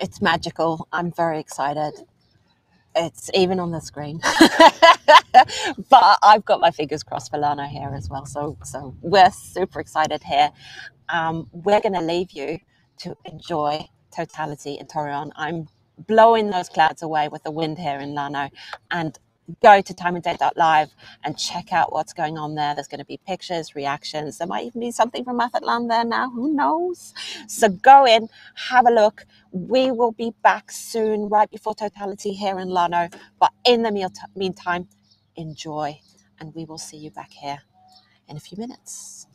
It's magical. I'm very excited. It's even on the screen. but I've got my fingers crossed for Llano here as well. So so we're super excited here. Um, we're gonna leave you to enjoy totality in Torreon. I'm blowing those clouds away with the wind here in Llano and go to timeanddate.live and check out what's going on there. There's going to be pictures, reactions. There might even be something from Mazatlan there now. Who knows? So go in, have a look. We will be back soon, right before totality here in Llano. But in the meantime, enjoy, and we will see you back here in a few minutes.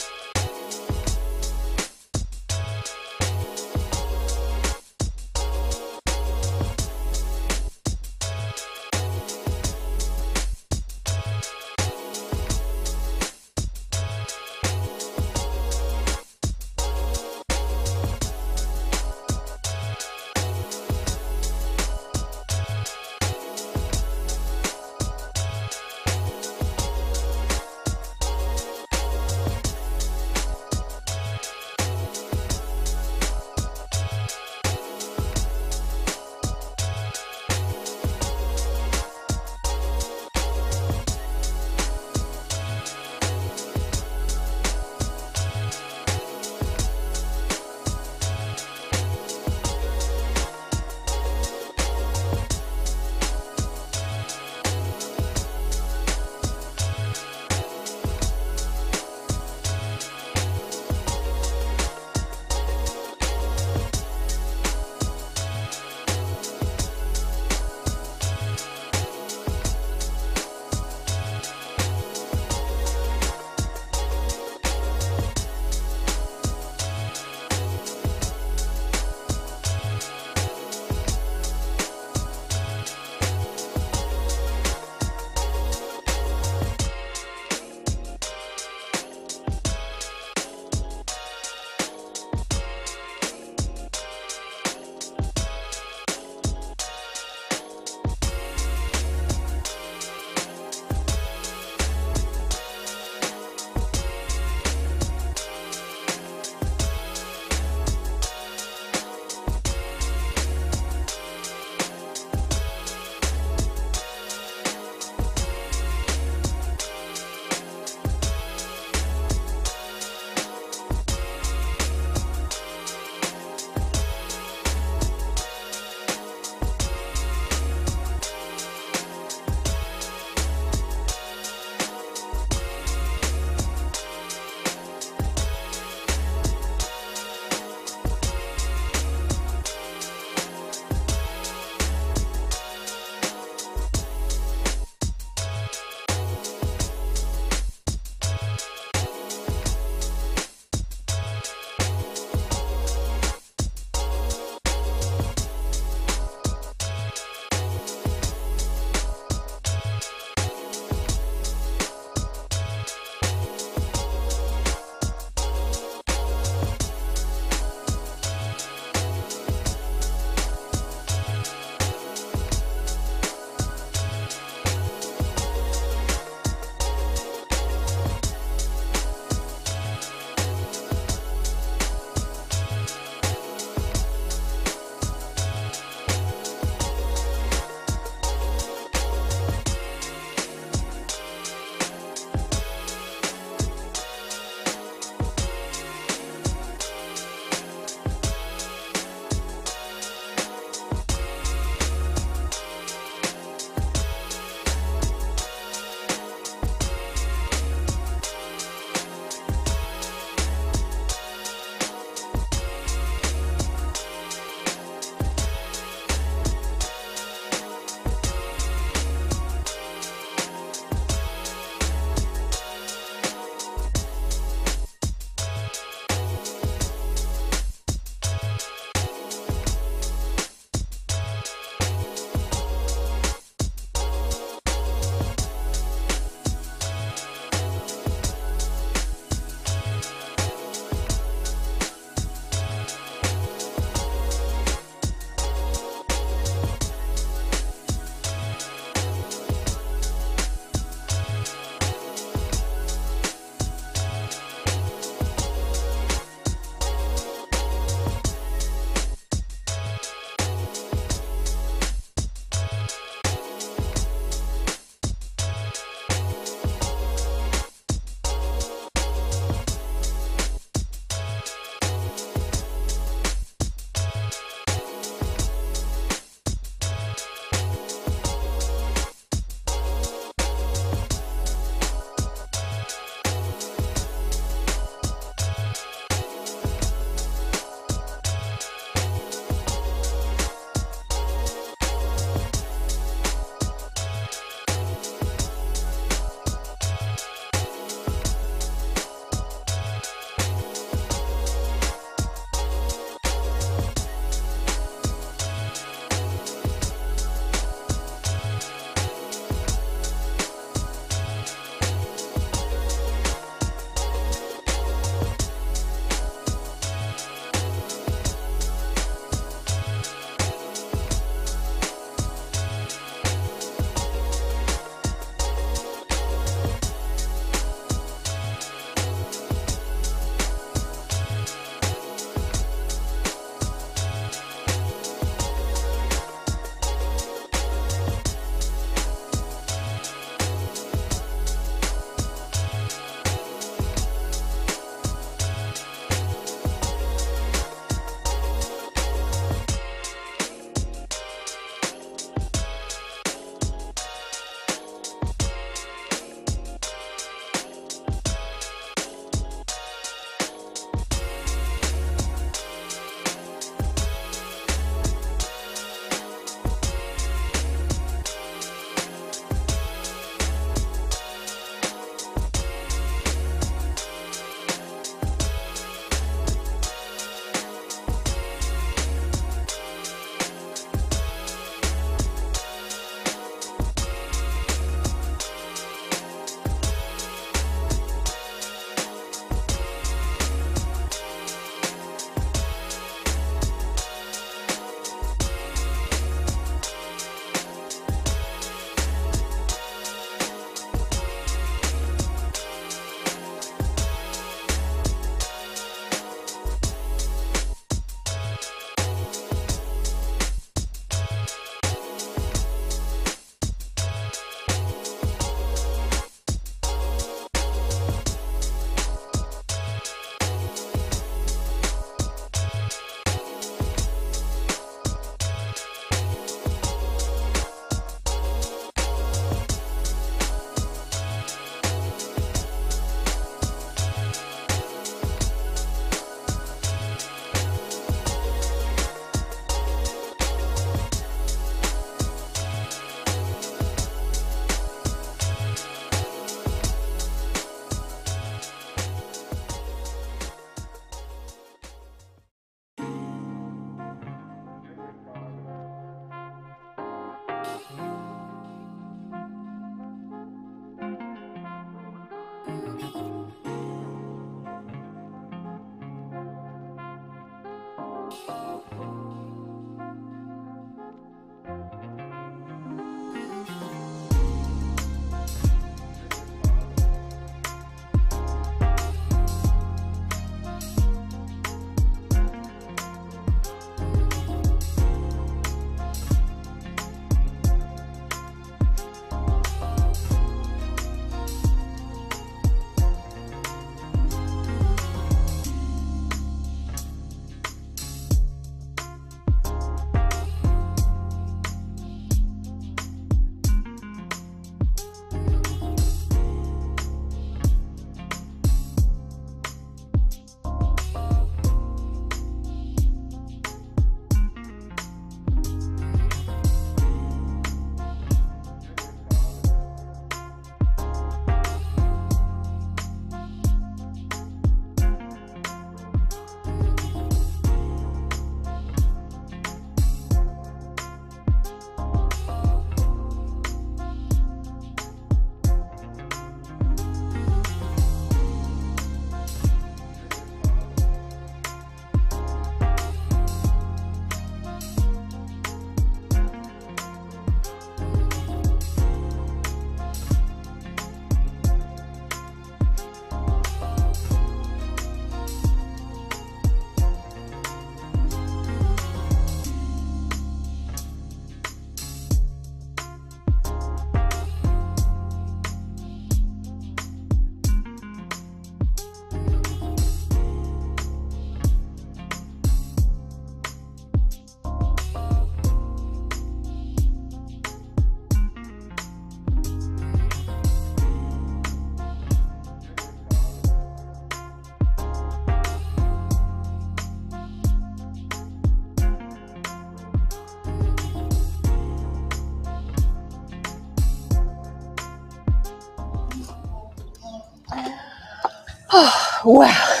Wow.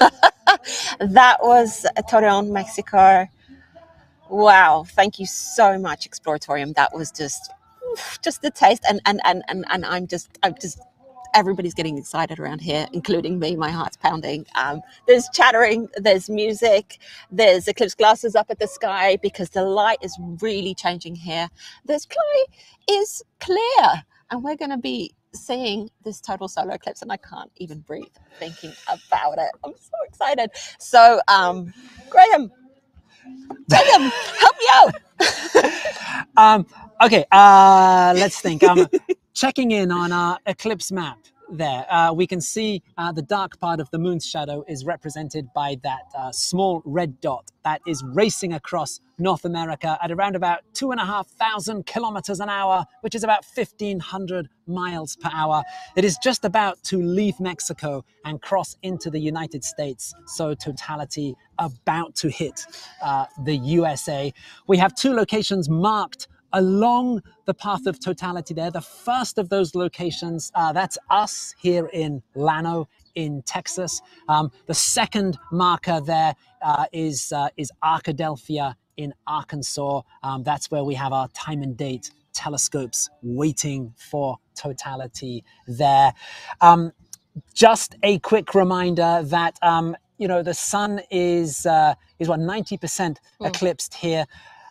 that was Torreon, Mexico. Wow. Thank you so much, Exploratorium. That was just just the taste and and and and, and I'm just I'm just everybody's getting excited around here, including me. My heart's pounding. Um, there's chattering, there's music, there's eclipse glasses up at the sky because the light is really changing here. The sky is clear, and we're going to be seeing this total solar eclipse, and I can't even breathe thinking about it. I'm so excited. So, um, Graham, Graham, help me out. Um, okay, uh, let's think. I'm checking in on our eclipse map there, uh, we can see uh, the dark part of the moon's shadow is represented by that uh, small red dot that is racing across North America at around about two and a half thousand kilometers an hour, which is about 1500 miles per hour. It is just about to leave Mexico and cross into the United States. So, totality about to hit uh, the USA. We have two locations marked along the path of totality there. The first of those locations, uh, that's us here in Llano in Texas. Um, the second marker there uh, is uh, is Arkadelphia in Arkansas. Um, that's where we have our time and date telescopes waiting for totality there. Um, just a quick reminder that um, you know the sun is uh, is what ninety percent eclipsed here,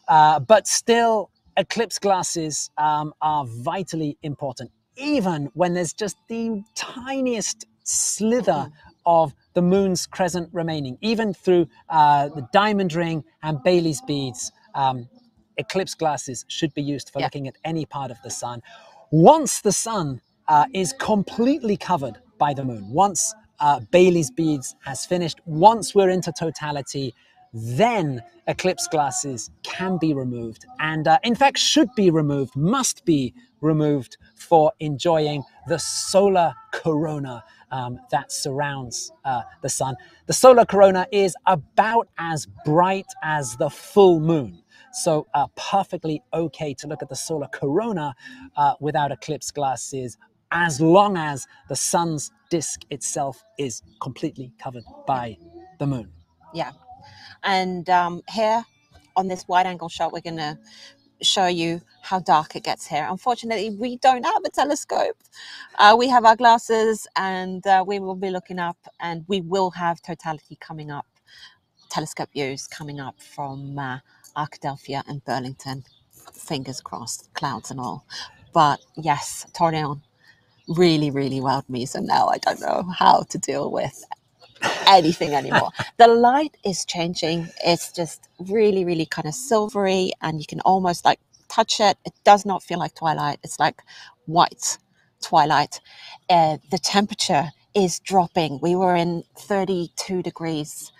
uh, but still eclipse glasses um, are vitally important, even when there's just the tiniest slither of the moon's crescent remaining, even through uh, the diamond ring and Bailey's beads. Um, eclipse glasses should be used for Yeah. looking at any part of the sun. Once the sun uh, is completely covered by the moon, once uh, Bailey's beads has finished, once we're into totality, then eclipse glasses can be removed and uh, in fact should be removed must be removed for enjoying the solar corona um, that surrounds uh, the sun. The solar corona is about as bright as the full moon. So uh, perfectly okay to look at the solar corona uh, without eclipse glasses as long as the sun's disk itself is completely covered by the moon. Yeah. And um, here on this wide angle shot, we're going to show you how dark it gets here. Unfortunately, we don't have a telescope. Uh, we have our glasses and uh, we will be looking up and we will have totality coming up, telescope views coming up from uh, Arkadelphia and Burlington. Fingers crossed, clouds and all. But yes, Torreon really, really wowed me. So now I don't know how to deal with anything anymore. the light is changing. It's just really, really kind of silvery, and you can almost like touch it. It does not feel like twilight. It's like white twilight. Uh, the temperature is dropping. We were in 32 degrees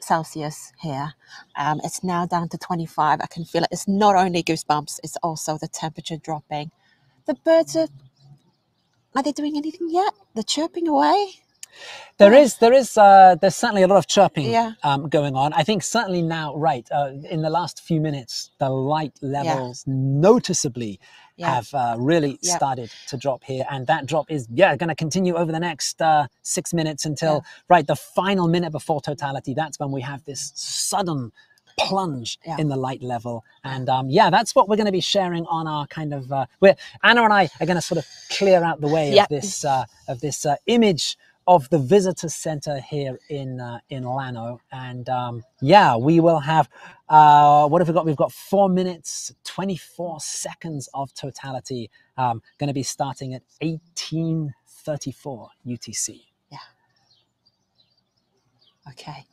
Celsius here. Um, it's now down to 25. I can feel it. It's not only goosebumps, it's also the temperature dropping. The birds are. Are they doing anything yet? They're chirping away. There is, there is, uh, there's certainly a lot of chirping Yeah. um, going on. I think certainly now, right, uh, in the last few minutes, the light levels noticeably Yeah. have uh, really Yeah. started to drop here, and that drop is yeah going to continue over the next uh, six minutes until right the final minute before totality. That's when we have this sudden plunge Yeah. in the light level and um, yeah that's what we're going to be sharing on our kind of uh, where anna and i are going to sort of clear out the way Yeah. of this uh, of this uh, image of the visitor center here in uh, in Llano, and um, yeah, we will have uh, what have we got? We've got four minutes, twenty four seconds of totality. Um, going to be starting at eighteen thirty four UTC. Yeah. Okay.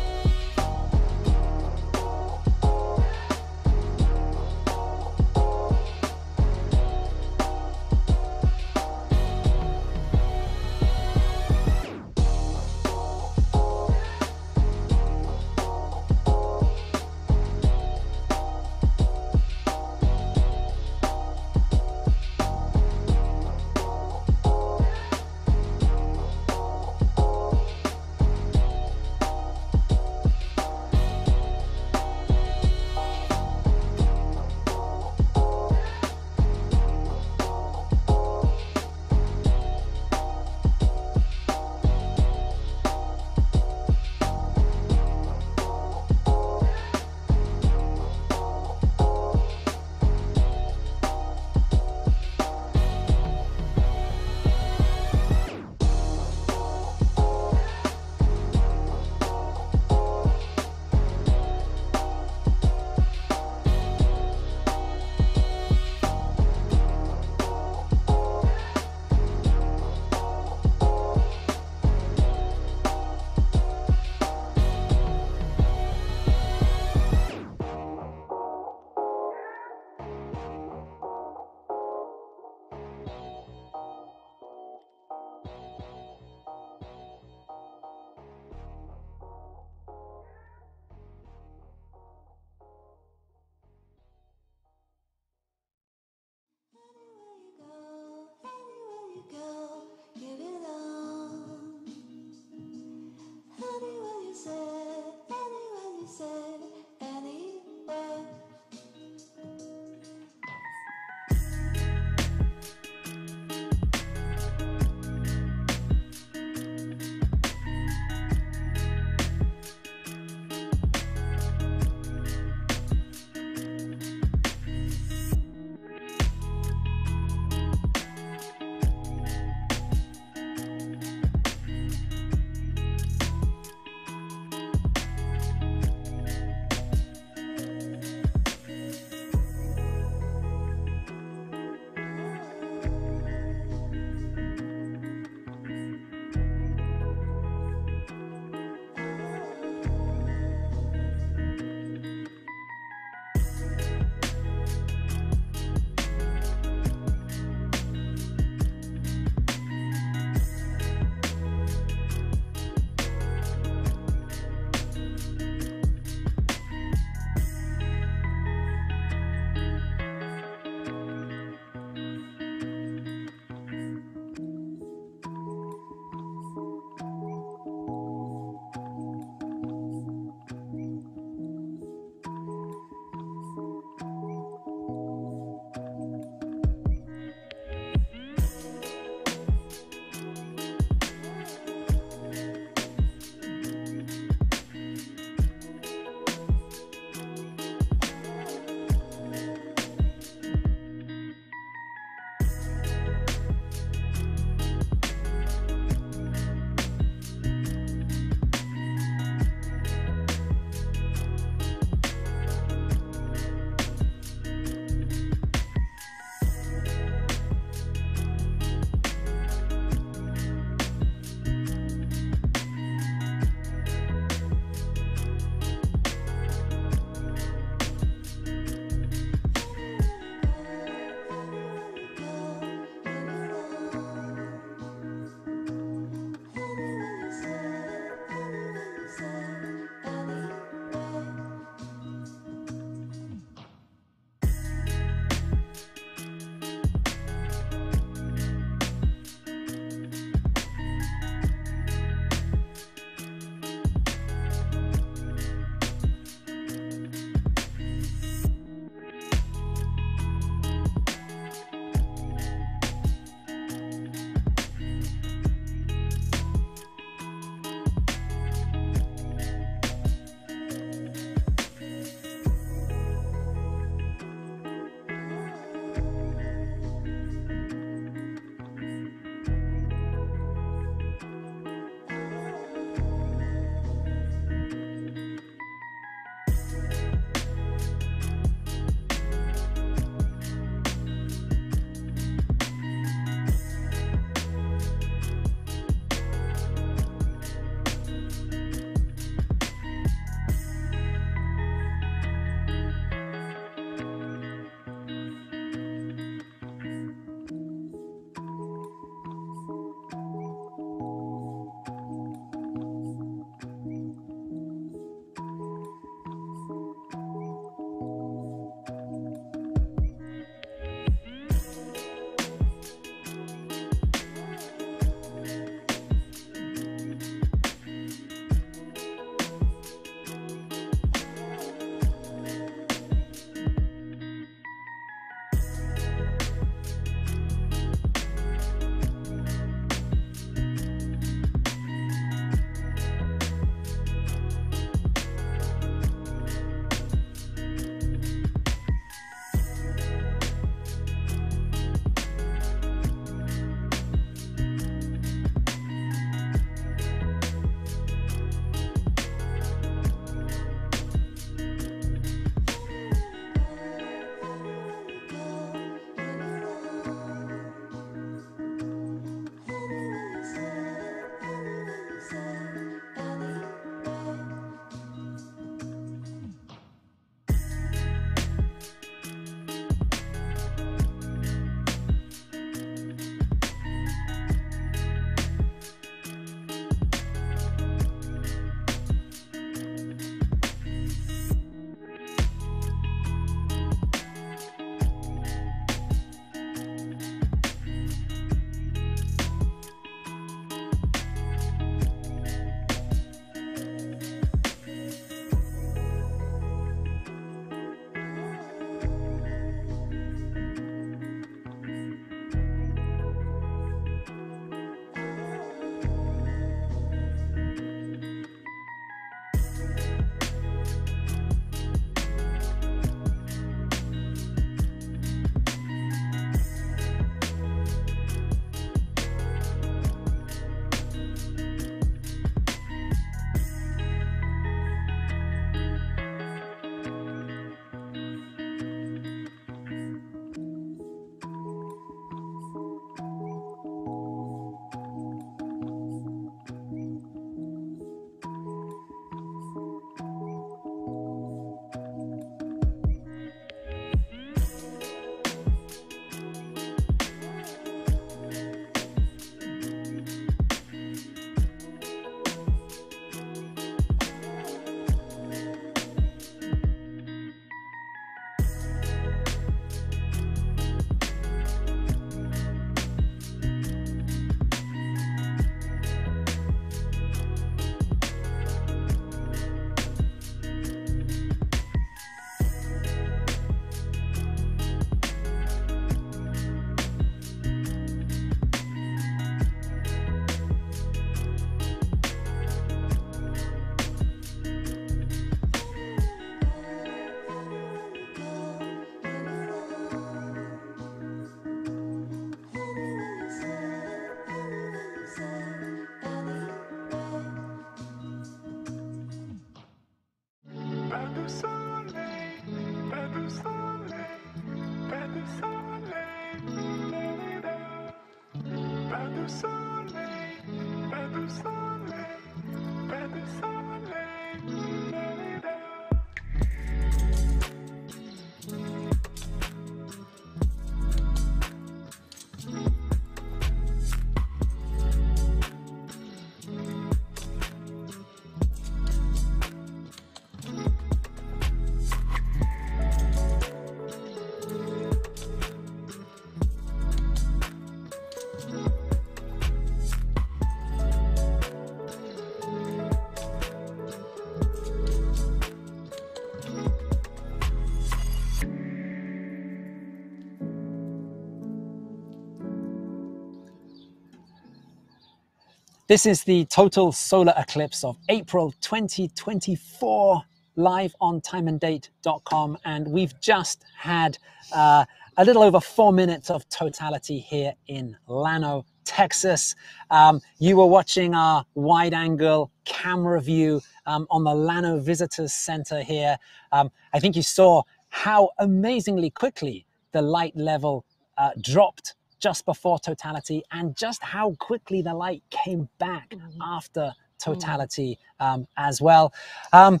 This is the total solar eclipse of April 2024 live on timeanddate.com. And we've just had uh, a little over four minutes of totality here in Llano, Texas. Um, you were watching our wide angle camera view um, on the Llano Visitors Center here. Um, I think you saw how amazingly quickly the light level uh, dropped just before totality and just how quickly the light came back mm-hmm. after totality um, as well. Um,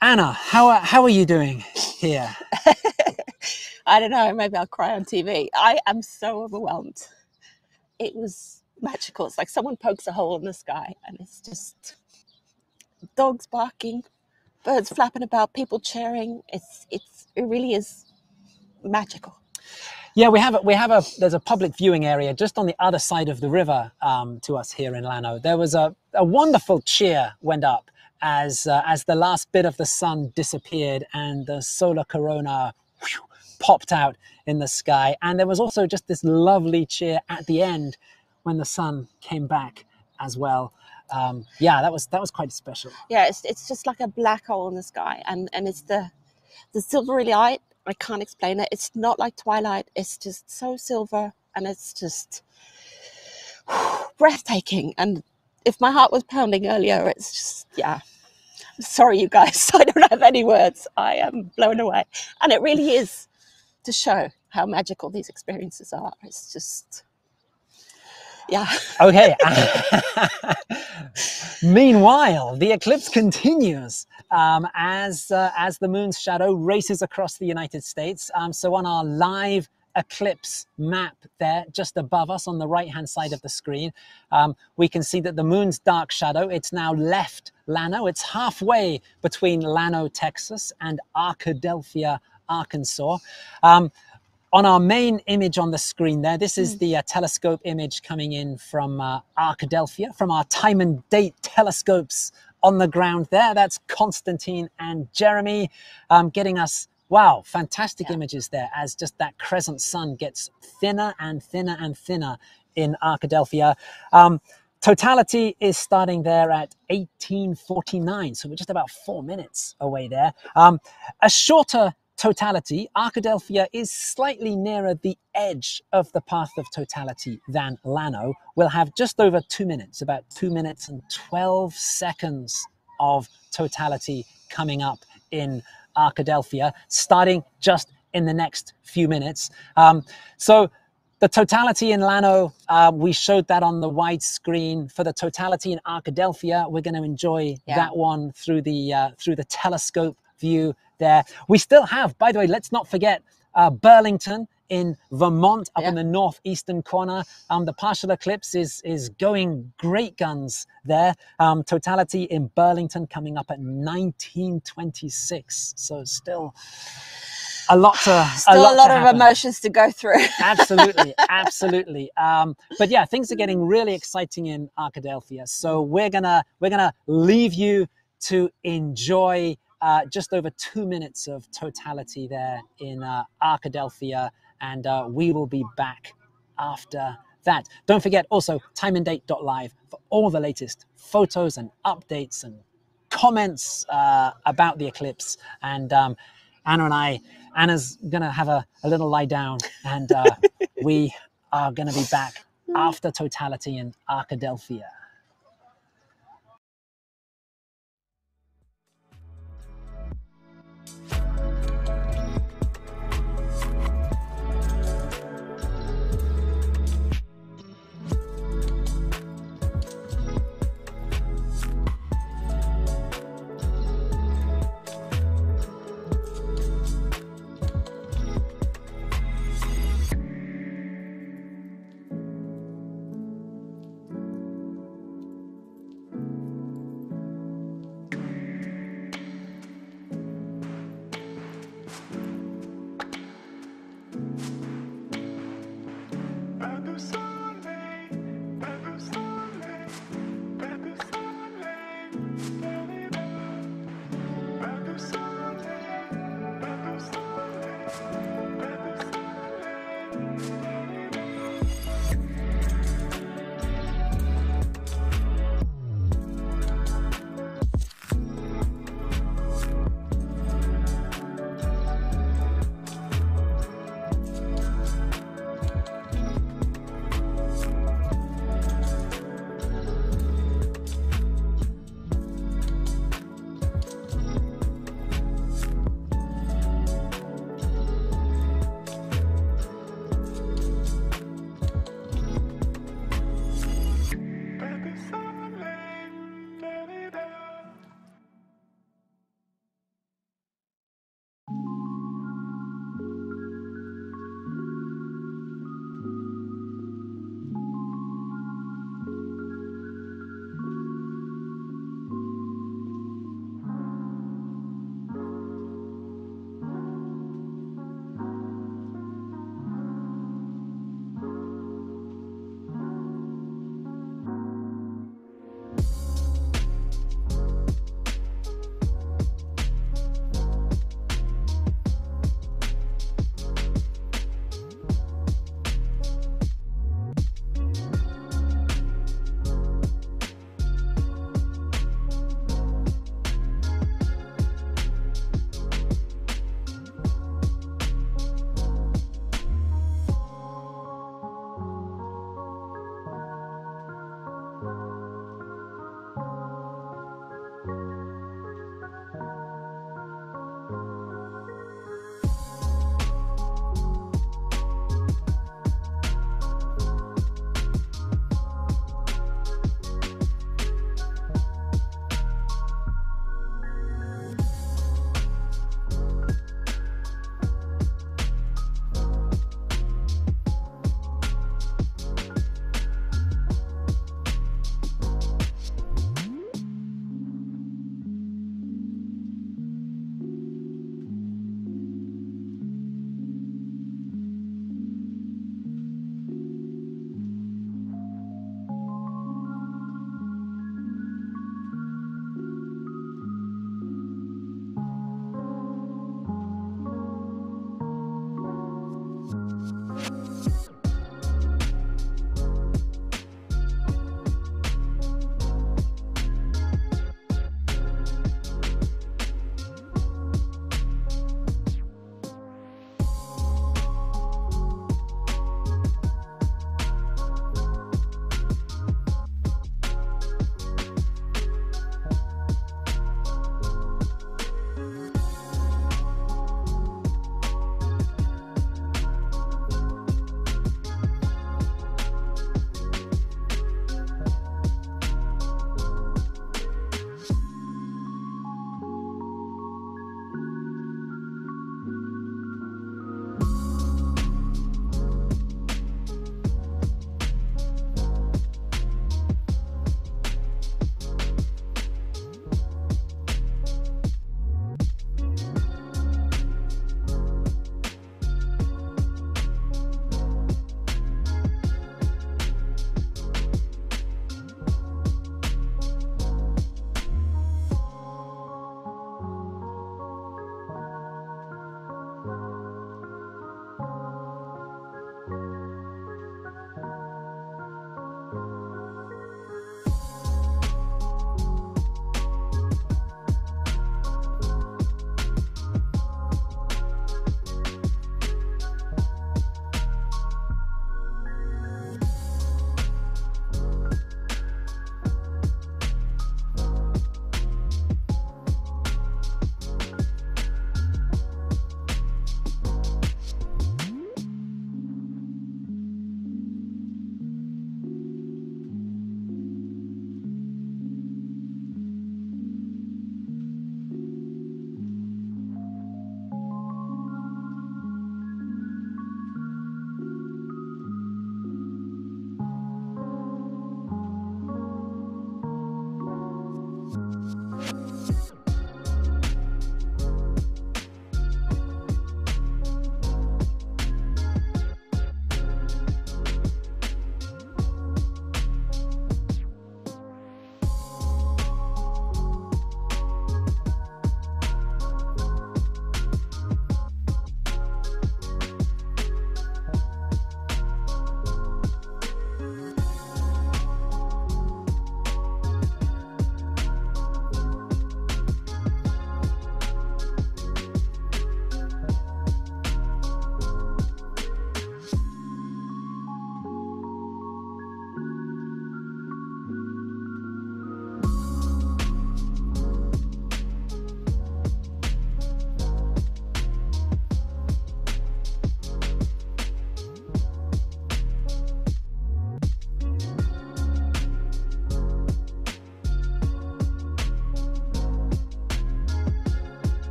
Anna, how are, how are you doing here? I don't know. Maybe I'll cry on TV. I am so overwhelmed. It was magical. It's like someone pokes a hole in the sky and it's just dogs barking, birds flapping about, people cheering. It's it's it really is magical. Yeah, we have we have a there's a public viewing area just on the other side of the river um, to us here in Llano. There was a, a wonderful cheer went up as uh, as the last bit of the sun disappeared and the solar corona whew, popped out in the sky. And there was also just this lovely cheer at the end when the sun came back as well. Um, yeah, that was that was quite special. Yeah, it's, it's just like a black hole in the sky, and and it's the the silvery light I can't explain it. It's not like Twilight. It's just so silver and it's just breathtaking. And if my heart was pounding earlier, it's just, yeah. Sorry, you guys. I don't have any words. I am blown away. And it really is to show how magical these experiences are. It's just, yeah. okay. Meanwhile, the eclipse continues um, as uh, as the moon's shadow races across the United States. Um, so on our live eclipse map there just above us on the right hand side of the screen um, we can see that the moon's dark shadow it's now left llano it's halfway between llano texas and arkadelphia arkansas um, on our main image on the screen there, this is mm. the uh, telescope image coming in from uh, Arkadelphia, from our time and date telescopes on the ground there. That's Constantine and Jeremy um, getting us, wow, fantastic yeah. images there as just that crescent sun gets thinner and thinner and thinner in Arkadelphia. Um, totality is starting there at 1849, so we're just about four minutes away there. Um, a shorter totality, Arkadelphia is slightly nearer the edge of the path of totality than Llano. We'll have just over two minutes, about two minutes and 12 seconds of totality coming up in Arkadelphia, starting just in the next few minutes. Um, so the totality in Llano, uh, we showed that on the wide screen. For the totality in Arkadelphia, we're going to enjoy yeah. that one through the uh, through the telescope view there. We still have, by the way, let's not forget uh, Burlington in Vermont, up yeah. in the northeastern corner. Um, the partial eclipse is is going great guns there. Um, totality in Burlington coming up at 1926. So still a lot to still a lot, a lot of emotions to go through. absolutely, absolutely. Um, but yeah, things are getting really exciting in Arkadelphia. So we're gonna we're gonna leave you to enjoy uh, just over two minutes of totality there in uh, Arkadelphia, and uh, we will be back after that. Don't forget also timeanddate.live for all the latest photos and updates and comments uh, about the eclipse. And um, Anna and I, Anna's going to have a, a, little lie down, and uh, we are going to be back after totality in Arkadelphia.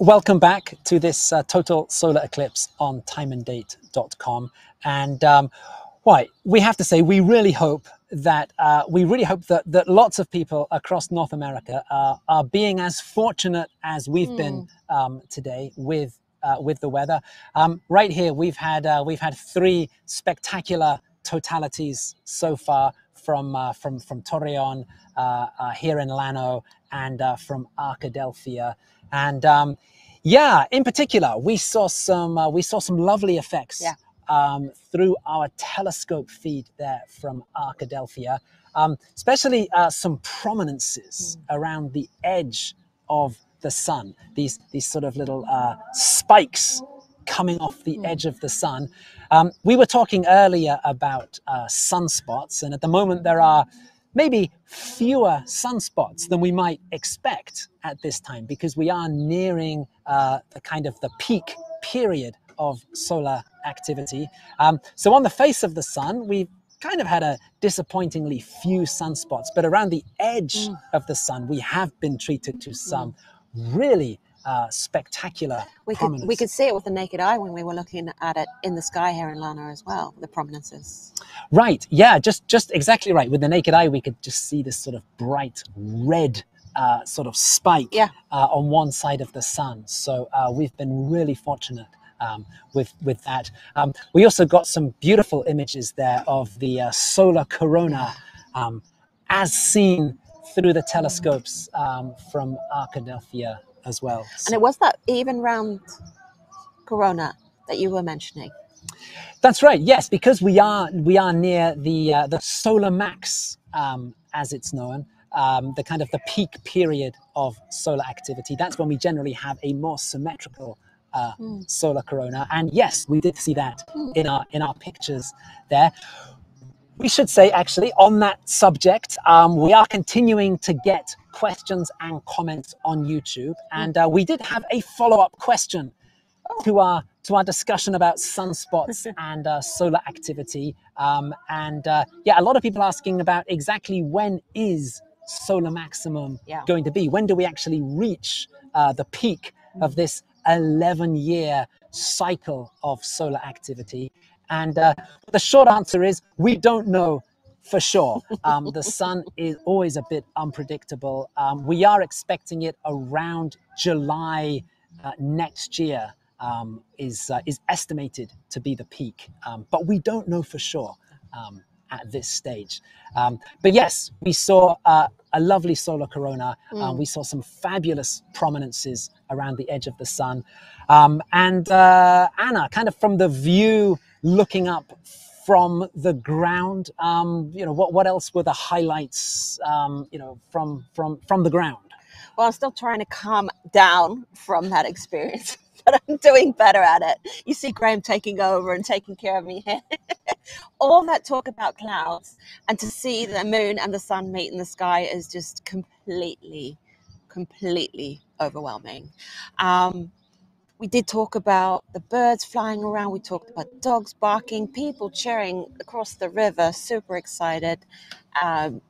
Welcome back to this uh, total solar eclipse on timeanddate.com. And um, why we have to say we really hope that uh, we really hope that that lots of people across North America uh, are being as fortunate as we've been um, today with. Uh, with the weather, um, right here we've had uh, we've had three spectacular totalities so far from uh, from from Torreon uh, uh, here in Llano and uh, from Arkadelphia, and um, yeah, in particular we saw some uh, we saw some lovely effects Yeah. um, through our telescope feed there from Arkadelphia, um, especially uh, some prominences around the edge of the sun. These these sort of little uh, spikes coming off the edge of the sun. Um, we were talking earlier about uh, sunspots, and at the moment there are maybe fewer sunspots than we might expect at this time because we are nearing uh, the kind of the peak period of solar activity. Um, so on the face of the sun, we've kind of had a disappointingly few sunspots, but around the edge of the sun, we have been treated to some really uh, spectacular We could we could see it with the naked eye when we were looking at it in the sky here in Llano as well, the prominences. Right. Yeah. Just just exactly right. With the naked eye, we could just see this sort of bright red uh, sort of spike Yeah. uh, on one side of the sun. So uh, we've been really fortunate. Um, with with that, um, we also got some beautiful images there of the uh, solar corona, um, as seen through the telescopes um, from Arkadelphia as well. And it was that even round corona that you were mentioning. That's right. Yes, because we are we are near the uh, the solar max, um, as it's known, um, the kind of the peak period of solar activity. That's when we generally have a more symmetrical uh, solar corona. And yes, we did see that in our in our pictures there. We should say, actually, on that subject, um, we are continuing to get questions and comments on YouTube, and uh, we did have a follow-up question to our to our discussion about sunspots and uh, solar activity. Um, and uh, yeah, a lot of people asking about exactly when is solar maximum Yeah. going to be? When do we actually reach uh, the peak of this 11 year cycle of solar activity? And uh, the short answer is we don't know for sure. Um, the sun is always a bit unpredictable. Um, we are expecting it around July uh, next year. Um, is uh, is estimated to be the peak, um, but we don't know for sure um, at this stage. Um, but yes, we saw uh, a lovely solar corona. Uh, we saw some fabulous prominences around the edge of the sun, um, and uh, Anna, kind of from the view looking up from the ground. Um, you know, what what else were the highlights? Um, you know, from from from the ground. Well, I'm still trying to calm down from that experience, but I'm doing better at it. You see Graham taking over and taking care of me here. All that talk about clouds and to see the moon and the sun meet in the sky is just completely, completely overwhelming. Um, we did talk about the birds flying around. We talked about dogs barking, people cheering across the river, super excited. Um,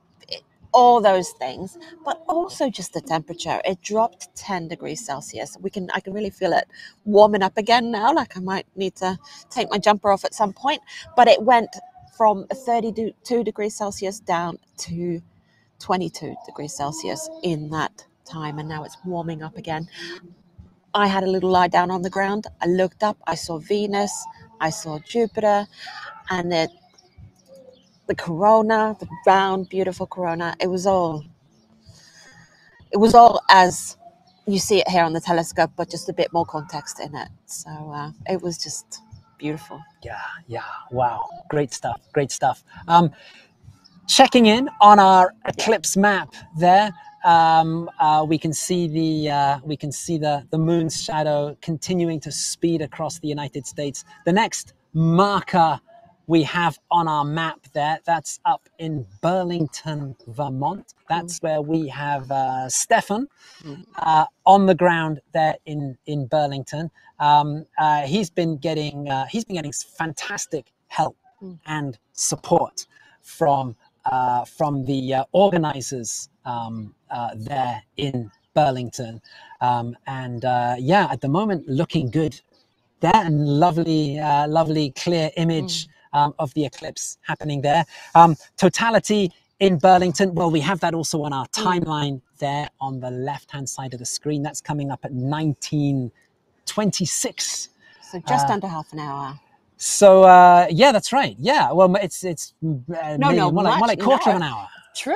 all those things, but also just the temperature. It dropped 10 degrees Celsius. We can, I can really feel it warming up again now. Like I might need to take my jumper off at some point. But it went from 32 degrees Celsius down to 22 degrees Celsius in that time, and now it's warming up again. I had a little lie down on the ground. I looked up. I saw Venus. I saw Jupiter, and it, the corona, the round, beautiful corona. It was all. It was all as you see it here on the telescope, but just a bit more context in it. So uh, it was just beautiful. Yeah, yeah, wow, great stuff, great stuff. Um, checking in on our eclipse map there, um, uh, we can see the uh, we can see the the moon's shadow continuing to speed across the United States. The next marker we have on our map there, that's up in Burlington, Vermont. That's where we have uh, Steffen uh, on the ground there in in Burlington. Um, uh, he's been getting uh, he's been getting fantastic help and support from uh, from the uh, organizers um, uh, there in Burlington. Um, and uh, yeah, at the moment, looking good. There and lovely, uh, lovely clear image um, of the eclipse happening there. Um, totality in Burlington. Well, we have that also on our timeline there on the left hand side of the screen. That's coming up at 1926. So just Uh, under half an hour. So uh, yeah, that's right. Yeah, well, it's it's uh, maybe no, more, like, more like quarter of an hour. True.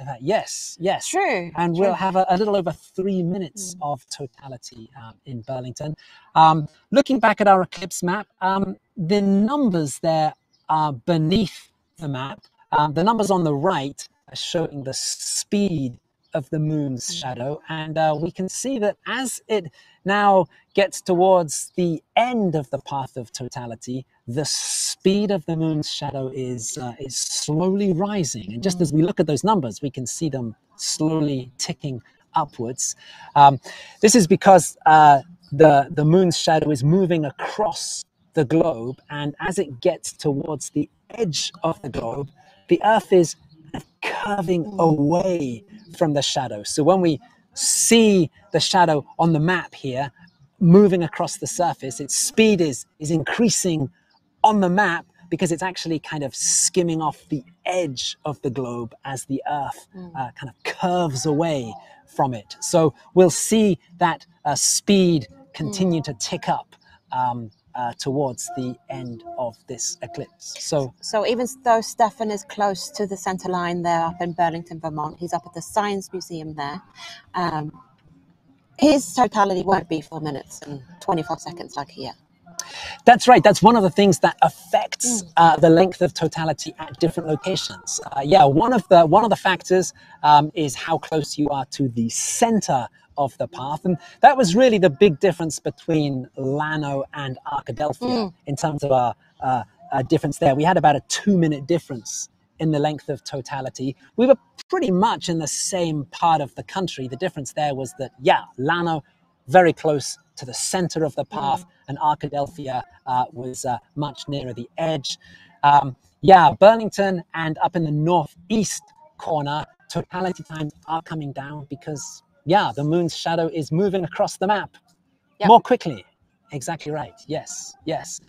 Uh, yes, yes. True. And true. we'll have a, a little over three minutes of totality um, in Burlington. Um, looking back at our eclipse map, um, the numbers there are beneath the map. Um, the numbers on the right are showing the speed of the moon's shadow. And uh, we can see that as it now gets towards the end of the path of totality, the speed of the moon's shadow is, uh, is slowly rising. And just as we look at those numbers, we can see them slowly ticking upwards. Um, this is because uh, the, the moon's shadow is moving across the globe. And as it gets towards the edge of the globe, the Earth is curving away from the shadow. So when we see the shadow on the map here moving across the surface, its speed is, is increasing on the map because it's actually kind of skimming off the edge of the globe as the Earth uh, kind of curves away from it. So we'll see that uh, speed continue to tick up um, uh, towards the end of this eclipse. So So even though Steffen is close to the center line there up in Burlington, Vermont, he's up at the Science Museum there. Um, his totality won't be four minutes and 24 seconds like here. That's right. That's one of the things that affects uh, the length of totality at different locations. Uh, yeah, one of the one of the factors um, is how close you are to the center of the path, and that was really the big difference between Llano and Arkadelphia in terms of our uh, uh, difference there. We had about a two-minute difference in the length of totality. We were pretty much in the same part of the country. The difference there was that, yeah, Llano, very close to the center of the path, and Arkadelphia uh, was uh, much nearer the edge. Um, yeah, Burlington and up in the northeast corner, totality times are coming down because, yeah, the moon's shadow is moving across the map Yep. more quickly. Exactly right. Yes, yes.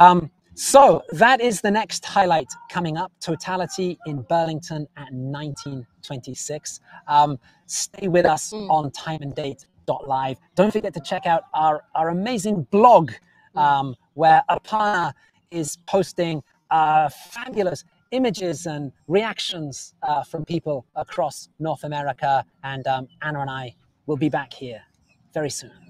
Um, so that is the next highlight coming up totality in Burlington at 1926. Um, stay with us on timeanddate.live. Don't forget to check out our, our amazing blog um, where Apana is posting uh, fabulous images and reactions uh, from people across North America. And um, Anna and I will be back here very soon.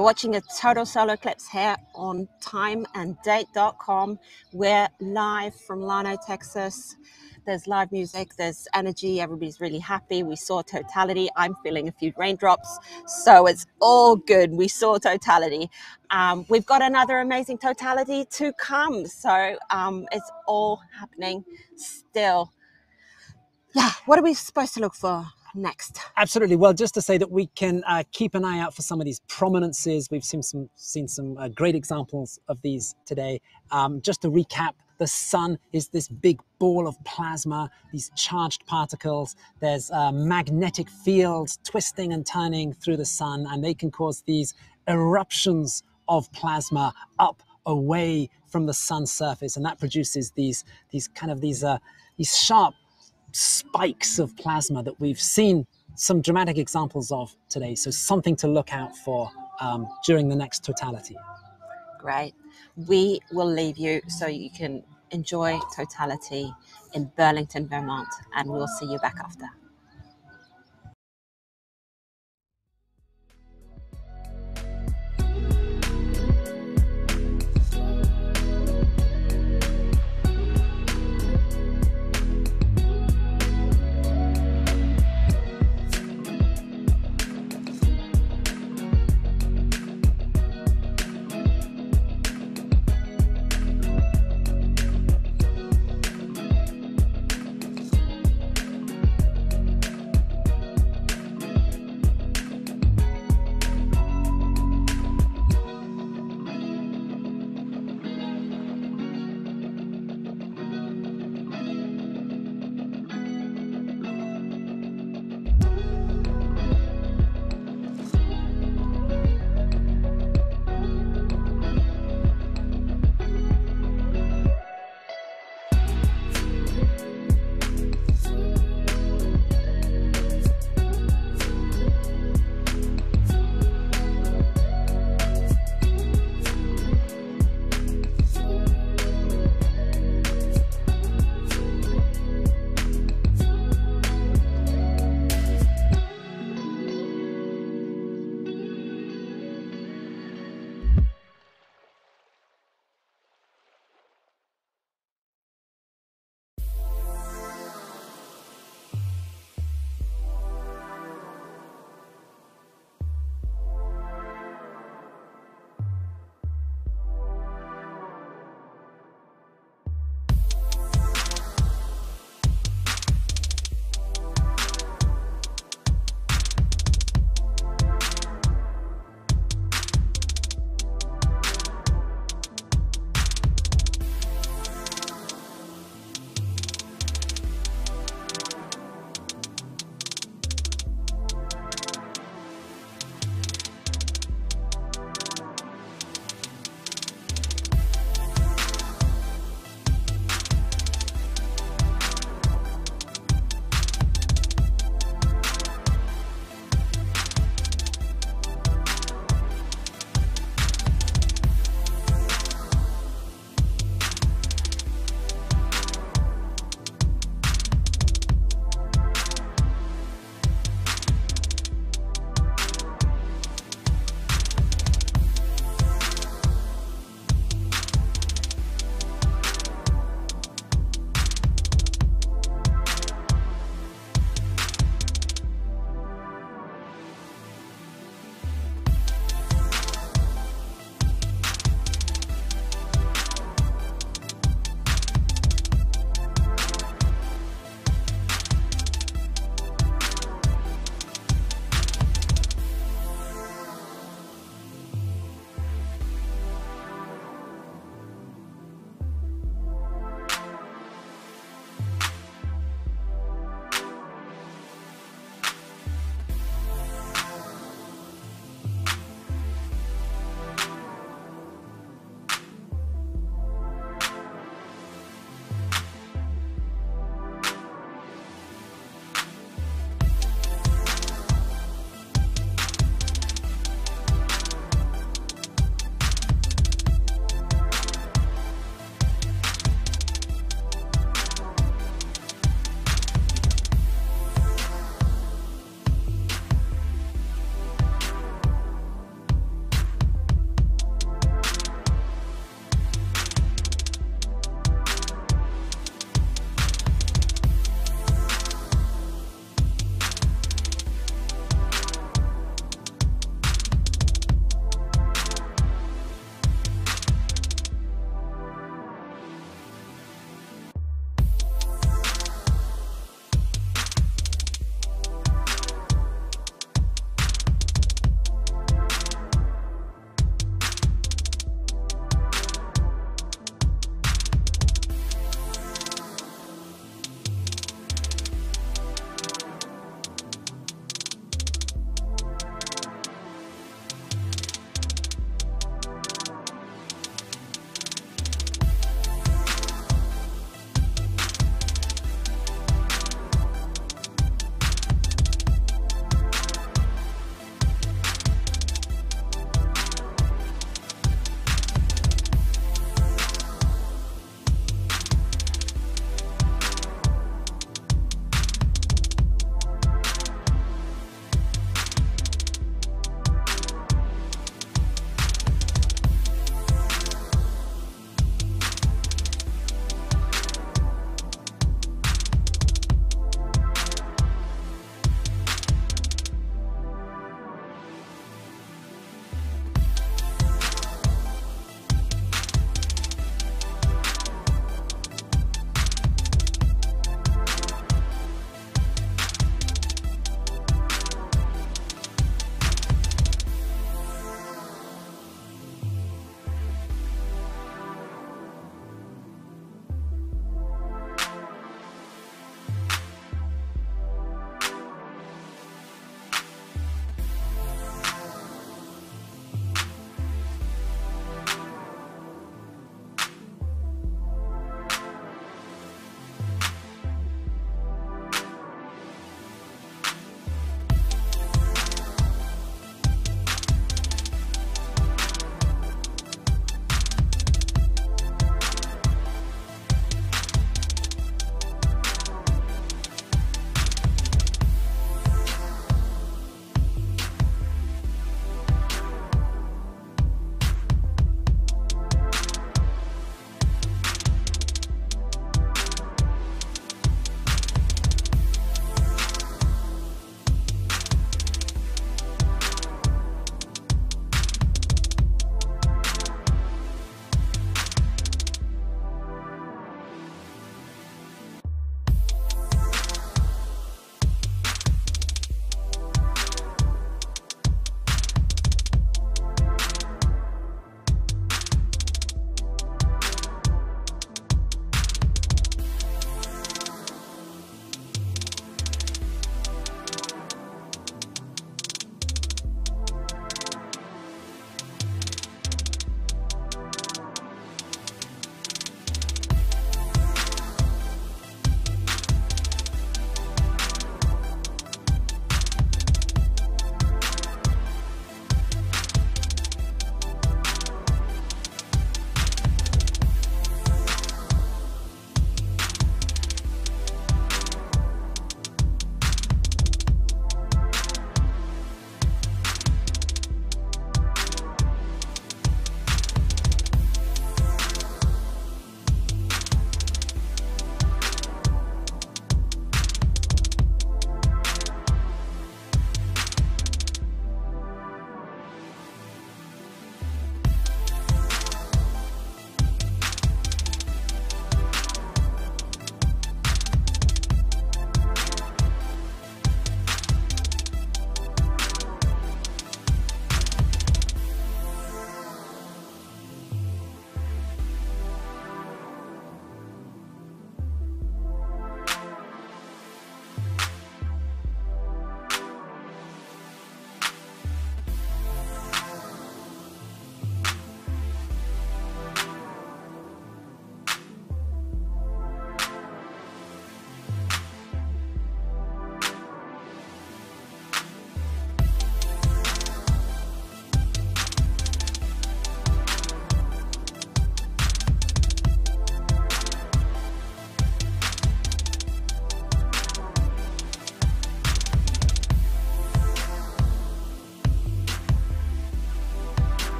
You're watching a total solar eclipse here on timeanddate.com. We're live from Llano, Texas. There's live music, there's energy, everybody's really happy. We saw totality. I'm feeling a few raindrops, so it's all good. We saw totality. Um, we've got another amazing totality to come, so um, it's all happening still. Yeah, what are we supposed to look for next? Absolutely. Well, just to say that we can uh, keep an eye out for some of these prominences. We've seen some seen some uh, great examples of these today. Um, just to recap, the sun is this big ball of plasma, these charged particles. There's uh, magnetic fields twisting and turning through the sun, and they can cause these eruptions of plasma up away from the sun's surface, and that produces these these kind of these uh, these sharp spikes of plasma that we've seen some dramatic examples of today. So something to look out for um, during the next totality. Great. We will leave you so you can enjoy totality in Burlington, Vermont, and we'll see you back after.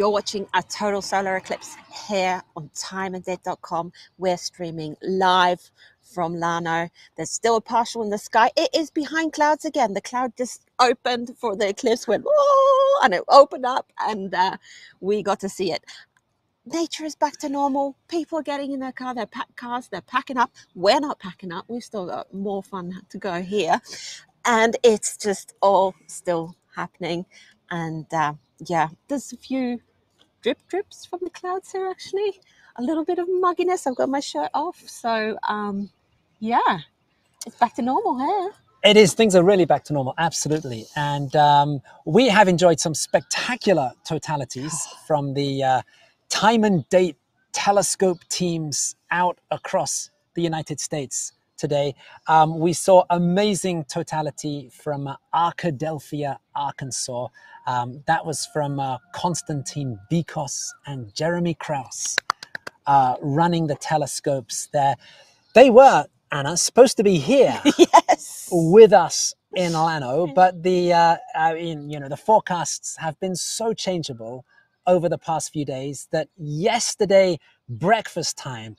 You're watching a total solar eclipse here on timeanddate.com. We're streaming live from Llano. There's still a partial in the sky. It is behind clouds again. The cloud just opened for the eclipse, went oh, and it opened up, and uh, we got to see it. Nature is back to normal. People are getting in their car, their packed cars, they're packing up. We're not packing up. We've still got more fun to go here, and it's just all still happening. And uh, yeah, there's a few drip drips from the clouds here actually. A little bit of mugginess. I've got my shirt off, so um, yeah, it's back to normal here. It is. Things are really back to normal. Absolutely. And um, we have enjoyed some spectacular totalities from the uh, time and date telescope teams out across the United States today. Um, we saw amazing totality from uh, Arkadelphia, Arkansas. Um, that was from uh, Konstantin Bikos and Jeremy Kraus uh, running the telescopes there. They were, Anna, supposed to be here yes. with us in Llano, but the uh, I mean, you know, the forecasts have been so changeable over the past few days that yesterday breakfast time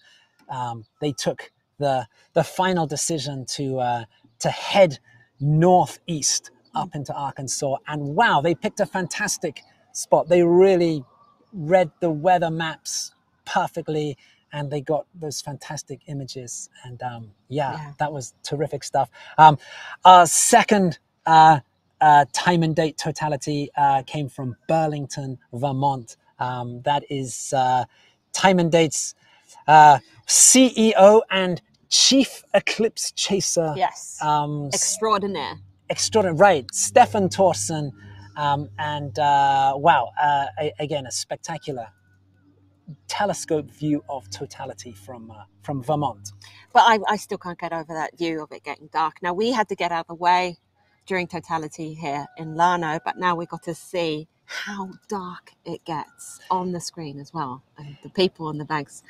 um, they took the the final decision to uh, to head northeast up into Arkansas, and wow, they picked a fantastic spot. They really read the weather maps perfectly and they got those fantastic images. And um, yeah, Yeah. that was terrific stuff. Um, our second uh, uh, time and date totality uh, came from Burlington, Vermont. Um, that is uh, time and dates uh, CEO and chief eclipse chaser. Yes. Um, Extraordinaire. extraordinary. Right, Steffen Thorsen, um, and uh, wow, uh, a- again a spectacular telescope view of totality from uh, from Vermont. But I, I still can't get over that view of it getting dark. Now, we had to get out of the way during totality here in Llano, but now we got to see how dark it gets on the screen as well. And the people on the banks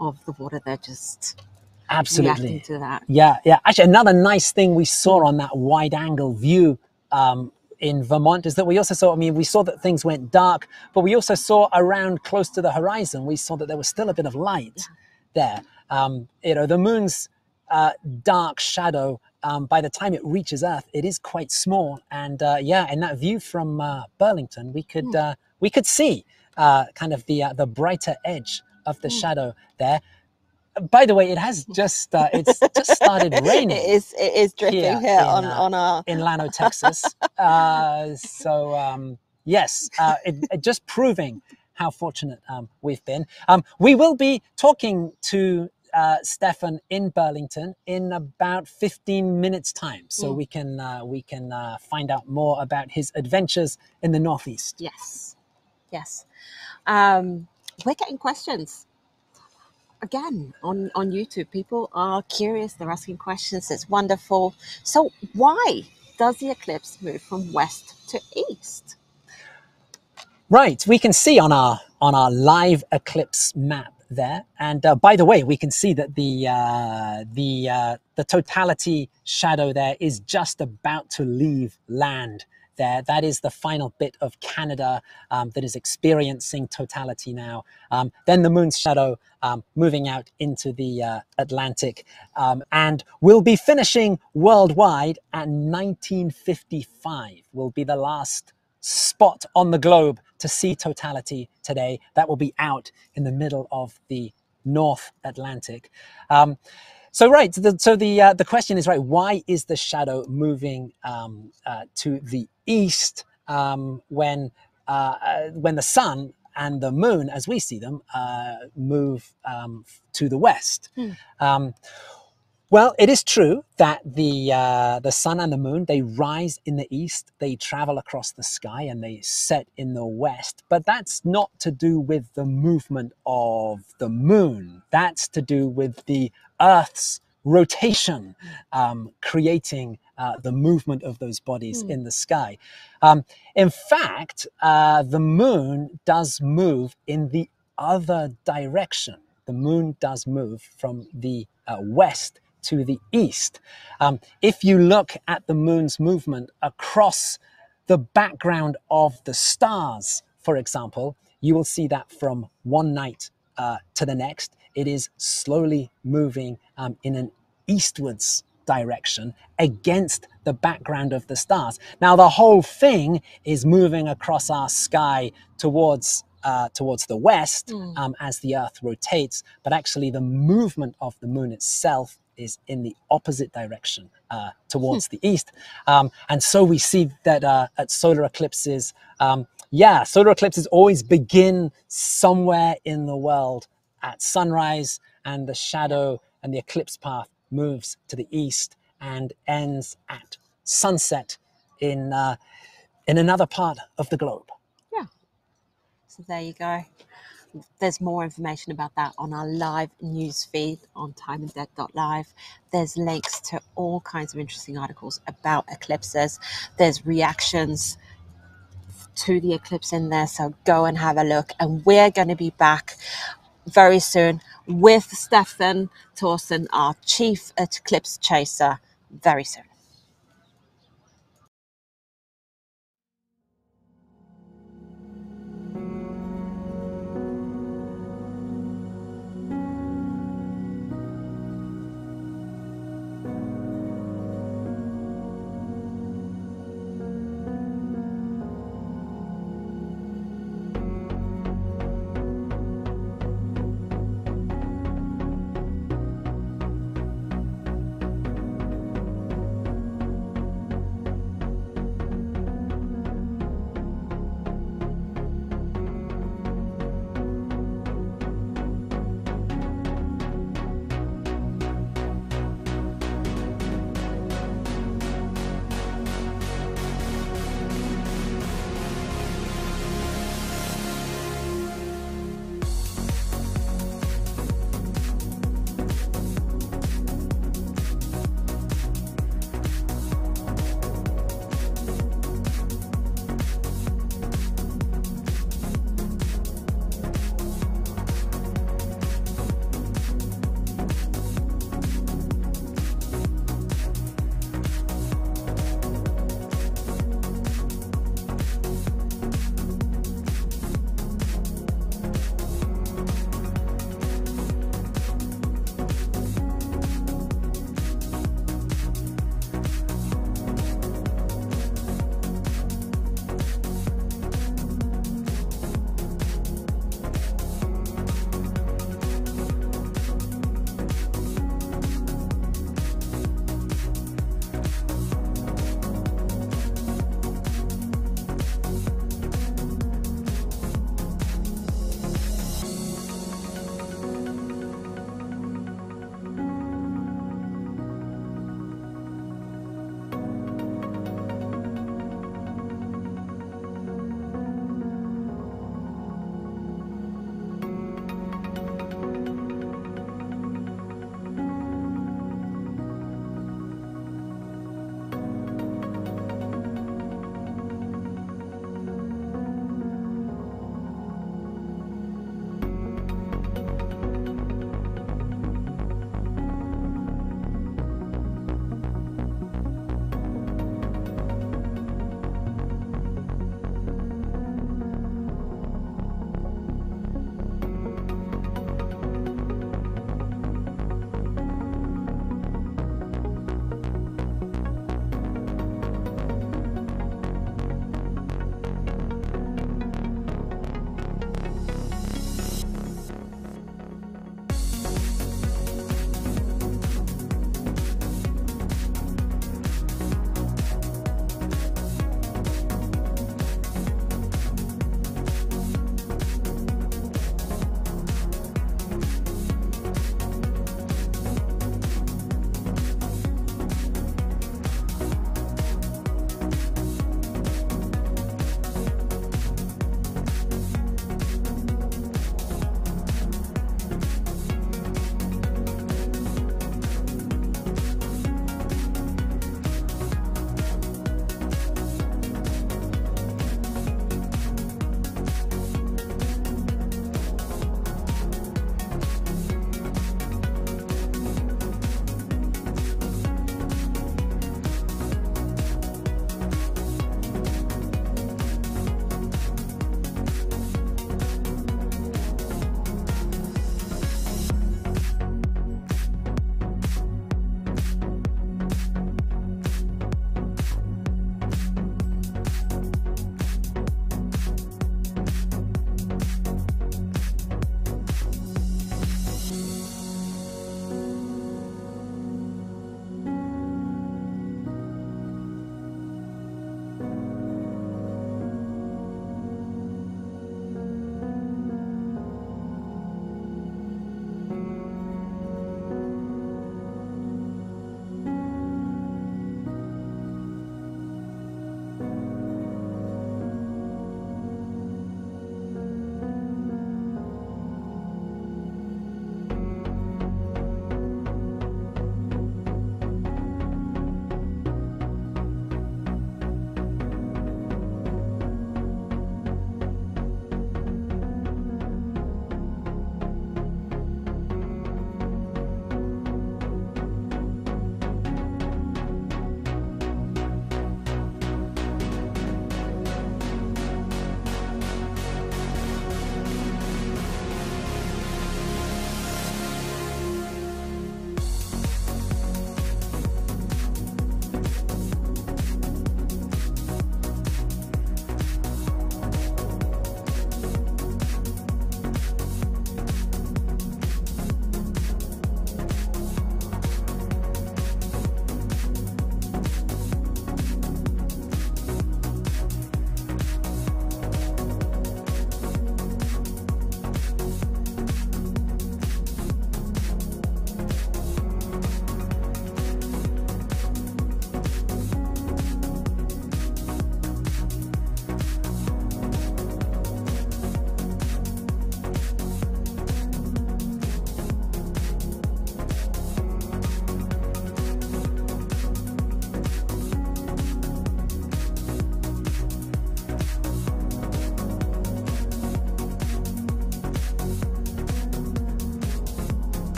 of the water, they're just Absolutely. to that. Yeah, yeah. Actually, another nice thing we saw on that wide angle view um, in Vermont is that we also saw, I mean, we saw that things went dark, but we also saw around close to the horizon, we saw that there was still a bit of light there. Um, you know, the moon's uh, dark shadow, um, by the time it reaches Earth, it is quite small. And uh, yeah, in that view from uh, Burlington, we could uh, we could see uh, kind of the uh, the brighter edge of the shadow there. By the way, it has just uh, it's just started raining It is, it is dripping Here here, in, on, uh, on our. in Llano, Texas. Uh, so um, yes, uh, it, it just proving how fortunate um, we've been. Um, we will be talking to uh, Steffen in Burlington in about 15 minutes' time, so Mm. we can uh, we can uh, find out more about his adventures in the Northeast. Yes. Yes. Um, we're getting questions again on, on YouTube. People are curious, they're asking questions. It's wonderful. So, why does the eclipse move from west to east? Right, we can see on our on our live eclipse map there, and uh, by the way, we can see that the uh, the uh, the totality shadow there is just about to leave land. There, that is the final bit of Canada um, that is experiencing totality now. Um, then the moon's shadow um, moving out into the uh, Atlantic, um, and we'll be finishing worldwide at 1955. Will be the last spot on the globe to see totality today. That will be out in the middle of the North Atlantic. Um, so right, the, so the uh, the question is right. Why is the shadow moving um, uh, to the east um, when uh, uh, when the sun and the moon, as we see them, uh, move um, to the west? Hmm. Well, it is true that the uh, the sun and the moon they rise in the east, they travel across the sky, and they set in the west. But that's not to do with the movement of the moon. That's to do with the Earth's rotation, um, creating uh, the movement of those bodies Hmm. in the sky. Um, in fact, uh, the moon does move in the other direction. The moon does move from the uh, west to the east. Um, if you look at the moon's movement across the background of the stars, for example, you will see that from one night uh, to the next, it is slowly moving um, in an eastwards direction against the background of the stars. Now, the whole thing is moving across our sky towards. Uh, towards the west Mm. um, as the Earth rotates, but actually the movement of the moon itself is in the opposite direction uh, towards the east. Um, and so we see that uh, at solar eclipses, um, yeah, solar eclipses always begin somewhere in the world at sunrise, and the shadow and the eclipse path moves to the east and ends at sunset in uh, in another part of the globe. Yeah. So there you go. There's more information about that on our live news feed on timeanddate.live. There's links to all kinds of interesting articles about eclipses. There's reactions to the eclipse in there. So go and have a look. And we're going to be back very soon with Steffen Thorsen, our chief eclipse chaser, very soon.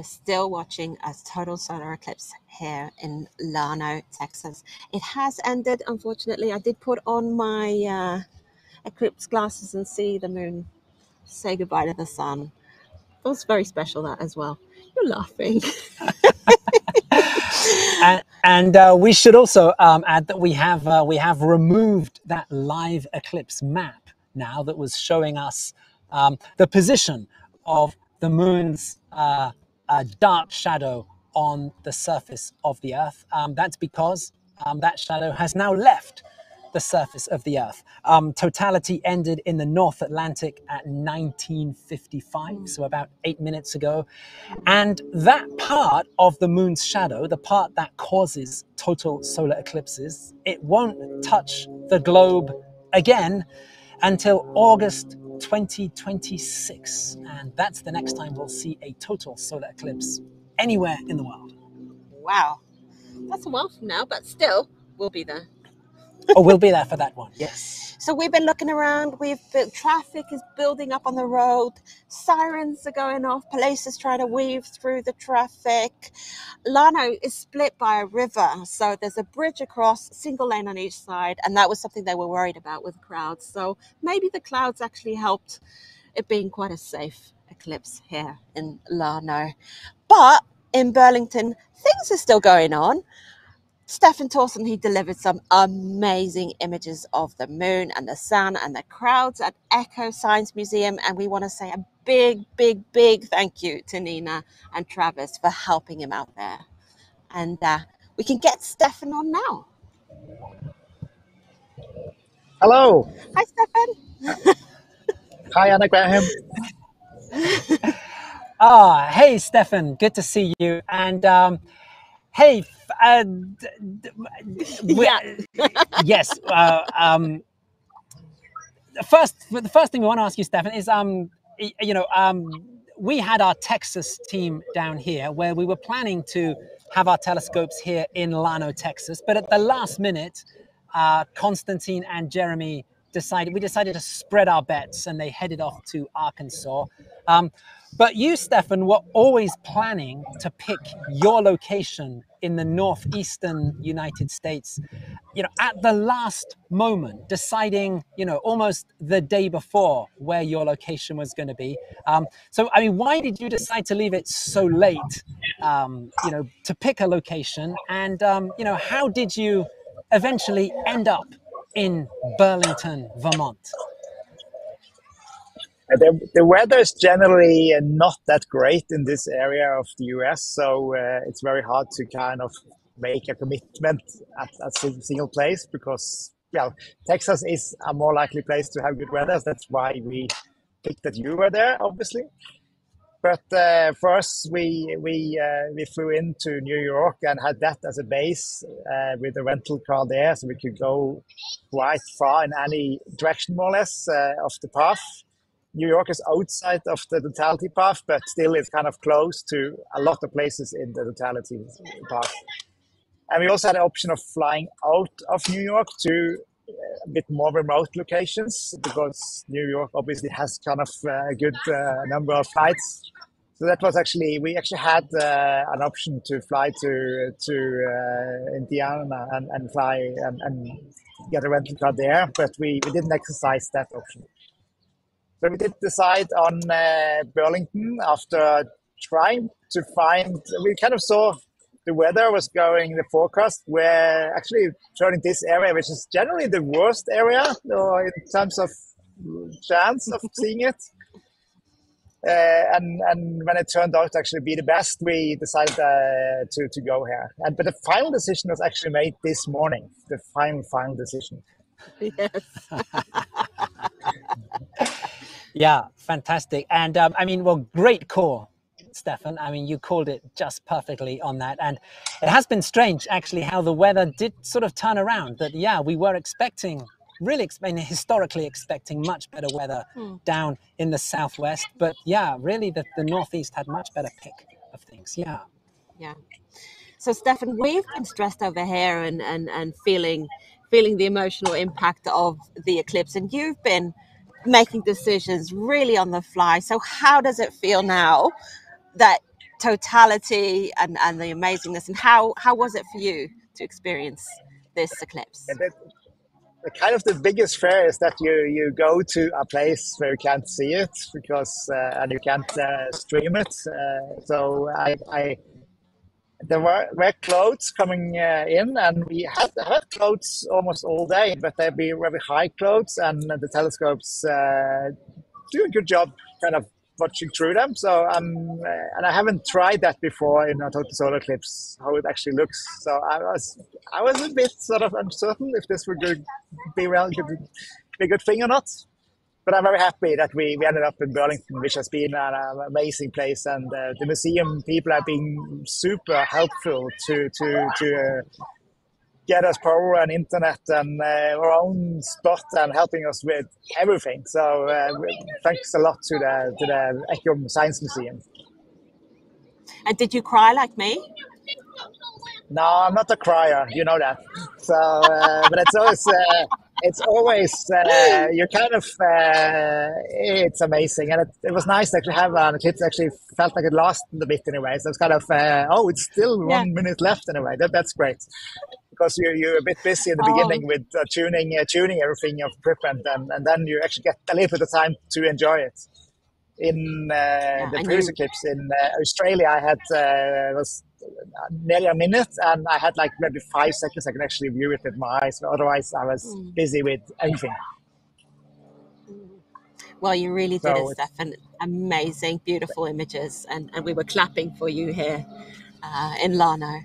We're still watching a total solar eclipse here in Llano, Texas. It has ended, unfortunately. I did put on my uh, eclipse glasses and see the moon say goodbye to the sun. It was very special, that as well. You're laughing. and, and uh, we should also um, add that we have uh, we have removed that live eclipse map now that was showing us um, the position of the moon's uh, uh dark shadow on the surface of the Earth. Um, that's because um, that shadow has now left the surface of the Earth. Um, totality ended in the North Atlantic at 1955, so about eight minutes ago. And that part of the moon's shadow, the part that causes total solar eclipses, it won't touch the globe again until August 2026. And that's the next time we'll see a total solar eclipse anywhere in the world. Wow. That's a while from now, but still, we'll be there oh, we'll be there for that one. Yes. So we've been looking around. We've traffic is building up on the road. Sirens are going off. Police is trying to weave through the traffic. Llano is split by a river, so there's a bridge across, single lane on each side, and that was something they were worried about with crowds. So maybe the clouds actually helped it being quite a safe eclipse here in Llano. But in Burlington, things are still going on. Steffen Thorsen, he delivered some amazing images of the moon and the sun and the crowds at Echo Science Museum. And we want to say a big, big, big thank you to Nina and Travis for helping him out there. And uh, we can get Steffen on now. Hello. Hi, Steffen. Hi, Anna Graham. ah, hey, Steffen. Good to see you. And um, hey, uh, yeah. yes. Uh, um, the first, the first thing we want to ask you, Steffen, is um, you know, um, we had our Texas team down here where we were planning to have our telescopes here in Llano, Texas, but at the last minute, uh, Constantine and Jeremy decided we decided to spread our bets, and they headed off to Arkansas. Um, but you, Steffen, were always planning to pick your location in the northeastern United States, you know, at the last moment, deciding, you know, almost the day before where your location was going to be. Um, so, I mean, why did you decide to leave it so late, um, you know, to pick a location? And, um, you know, how did you eventually end up in Burlington, Vermont? The, the weather is generally uh, not that great in this area of the US, so uh, it's very hard to kind of make a commitment at a single place because, well, Texas is a more likely place to have good weather. That's why we picked that you were there, obviously. But uh, for us, we we uh, we flew into New York and had that as a base uh, with a rental car there, so we could go quite far in any direction, more or less, of the path. New York is outside of the totality path, but still it's kind of close to a lot of places in the totality path. And we also had the option of flying out of New York to a bit more remote locations because New York obviously has kind of uh, a good uh, number of flights. So that was actually we actually had uh, an option to fly to to uh, Indiana and, and fly and, and, get a rental car there, but we, we didn't exercise that option. So we did decide on uh, Burlington after trying to find. We kind of saw the weather was going the forecast where actually turning this area, which is generally the worst area or in terms of chance of seeing it. Uh, and and when it turned out to actually be the best, we decided uh, to to go here. And but the final decision was actually made this morning. The final final decision. Yes. Yeah, fantastic. And um, I mean, well, great call, Steffen. I mean, you called it just perfectly on that. And it has been strange, actually, how the weather did sort of turn around. That, yeah, we were expecting, really, I mean, historically expecting much better weather hmm. down in the southwest. But yeah, really, the, the northeast had much better pick of things. Yeah. Yeah. So, Steffen, we've been stressed over here and, and, and feeling feeling the emotional impact of the eclipse. And you've been making decisions really on the fly. So, how does it feel now that totality and, and the amazingness. And how, how was it for you to experience this eclipse? Kind of the biggest fear is that you you go to a place where you can't see it because uh, and you can't uh, stream it. Uh, so I, I there were, were clouds coming uh, in, and we had had clouds almost all day, but they'd be very high clouds, and the telescopes uh, do a good job, kind of watching through them. So um, and I haven't tried that before in a total solar eclipse, how it actually looks. So I was I was a bit sort of uncertain if this would be well good, be a good thing or not. But I'm very happy that we, we ended up in Burlington, which has been an, an amazing place, and uh, the museum people have been super helpful to to to uh, get us power and internet and uh, our own spot and helping us with everything. So uh, thanks a lot to the to the Echo Science Museum. And did you cry like me? No, I'm not a crier. You know that. So, uh, but it's always uh, it's always uh, you kind of uh, it's amazing, and it, it, was nice to actually have an eclipse. Actually, felt like it lasted a bit anyway. So it's kind of uh, oh, it's still one yeah. minute left anyway. That that's great because you you're a bit busy in the beginning with uh, tuning uh, tuning everything of equipment, and, and then you actually get a little bit of time to enjoy it. In uh, yeah, the previous you... eclipse in uh, Australia, I had uh, was nearly a minute, and I had like maybe five seconds I could actually view it with my eyes. But otherwise, I was mm. busy with everything. Well, you really did so it, Steffen. Amazing, beautiful images, and, and we were clapping for you here uh, in Llano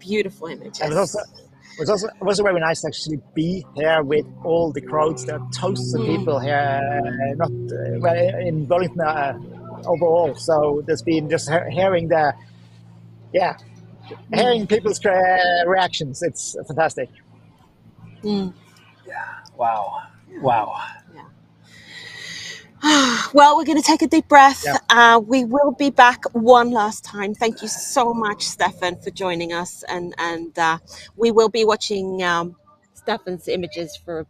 beautiful images. And it was also, it was also it was very nice to actually be here with all the crowds. There are thousands of mm. people here, uh, not uh, well, in Burlington uh, overall. So there's been just hearing the, yeah, hearing people's uh, reactions. It's fantastic. Mm. Yeah. Wow. Wow. well, we're going to take a deep breath. Yeah. Uh, we will be back one last time. Thank you so much, Steffen, for joining us, and and uh, we will be watching um, Steffen's images for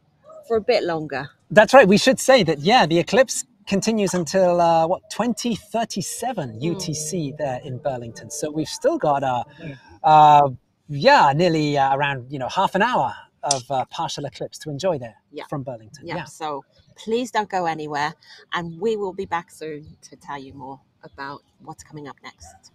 for a bit longer. That's right. We should say that. Yeah, the eclipse continues until uh, what 2037 UTC mm. there in Burlington. So we've still got a, uh, yeah, nearly uh, around you know half an hour of uh, partial eclipse to enjoy there yeah. from Burlington. Yeah. yeah. So please don't go anywhere, and we will be back soon to tell you more about what's coming up next.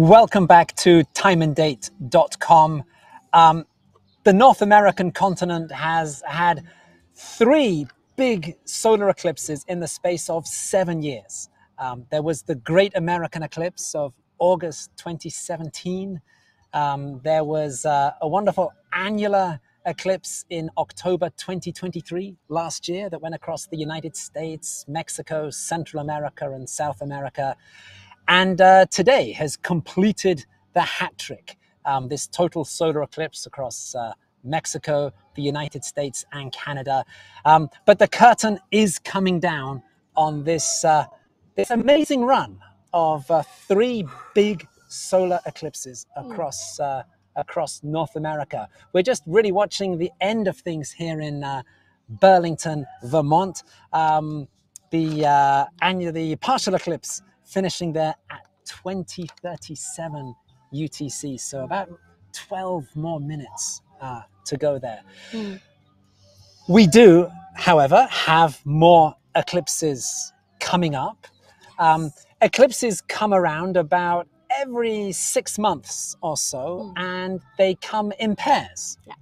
Welcome back to timeanddate.com. Um, the North American continent has had three big solar eclipses in the space of seven years. Um, there was the Great American Eclipse of August 2017. Um, there was uh, a wonderful annular eclipse in October 2023, last year, that went across the United States, Mexico, Central America, and South America. And uh, today has completed the hat trick um, this total solar eclipse across uh, Mexico, the United States, and Canada. Um, but the curtain is coming down on this, uh, this amazing run of uh, three big solar eclipses across, uh, across North America. We're just really watching the end of things here in uh, Burlington, Vermont. Um, the uh, annual, the partial eclipse finishing there at 2037 UTC. So about 12 more minutes uh, to go there. Mm. We do, however, have more eclipses coming up. Um, eclipses come around about every six months or so, Mm. and they come in pairs. Yeah.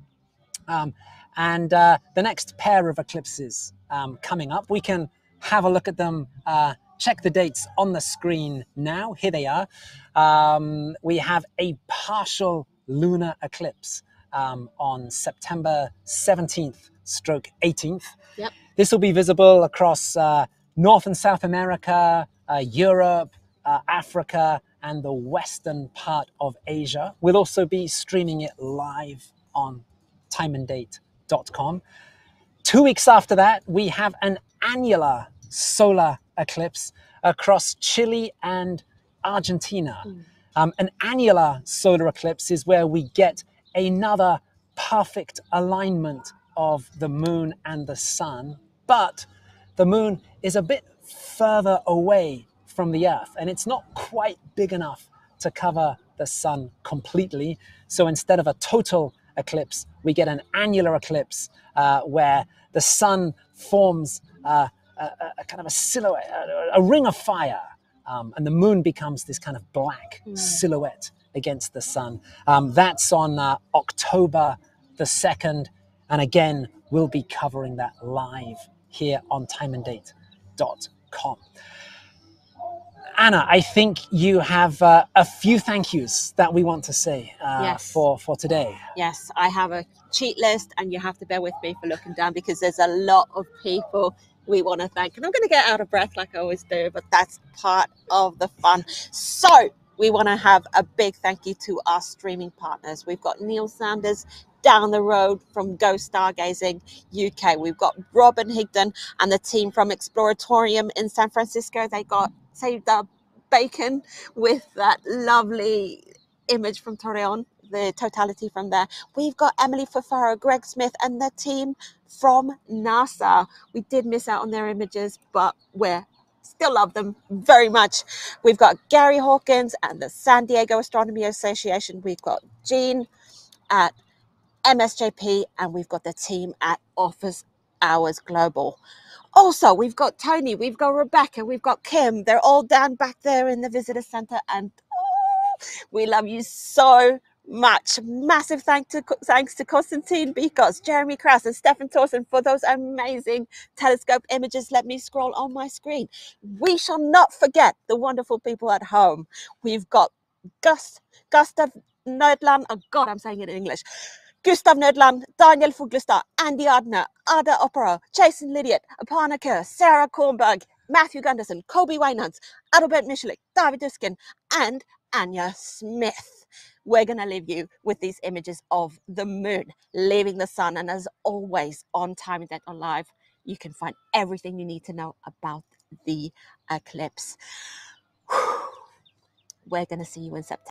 Um, and uh, the next pair of eclipses um, coming up, we can have a look at them. Uh, check the dates on the screen now. Here they are. Um, we have a partial lunar eclipse um, on September 17th, stroke 18th. Yep. This will be visible across uh, North and South America, uh, Europe, uh, Africa, and the western part of Asia. We'll also be streaming it live on timeanddate.com. Two weeks after that, we have an annular solar eclipse across Chile and Argentina. Um, an annular solar eclipse is where we get another perfect alignment of the moon and the sun, but the moon is a bit further away from the earth and it's not quite big enough to cover the sun completely. So instead of a total eclipse, we get an annular eclipse uh, where the sun forms uh, a, a- kind of a silhouette, a, a ring of fire, um, and the moon becomes this kind of black silhouette against the sun. Um, that's on uh, October the 2nd, and again, we'll be covering that live here on timeanddate.com. Anna, I think you have uh, a few thank yous that we want to say uh, Yes. for, for today. Yes, I have a cheat list, and you have to bear with me for looking down because there's a lot of people we want to thank. And I'm going to get out of breath like I always do, but that's part of the fun. So, we want to have a big thank you to our streaming partners. We've got Neill Sanders down the road from Go Stargazing UK. We've got Robin Higdon and the team from Exploratorium in San Francisco. They got saved up bacon with that lovely image from Torreon, the totality from there. We've got Emily Fafaro, Greg Smith, and the team from NASA. We did miss out on their images, but we're still love them very much. We've got Gary Hawkins and the San Diego Astronomy Association. We've got Jean at MSJP, and we've got the team at Office Hours Global. Also, we've got Tony, we've got Rebecca, we've got Kim. They're all down back there in the visitor center, and oh, we love you so much. Massive thank to, thanks to Konstantin Bikos, Jeremy Krause, and Steffen Thorsen for those amazing telescope images. Let me scroll on my screen. We shall not forget the wonderful people at home. We've got Gus, Gustav Nerdland. Oh God, I'm saying it in English. Gustav Nödland, Daniel Fuglestad, Andy Adner, Ada Opera, Jason Lydiot, Aparna Kerr, Sarah Kornberg, Matthew Gunderson, Kobe Weinhans, Adalbert Michelik, David Duskin, and Anya Smith we're going to leave you with these images of the moon leaving the sun. And as always, on timeanddate Live, you can find everything you need to know about the eclipse. We're going to see you in September.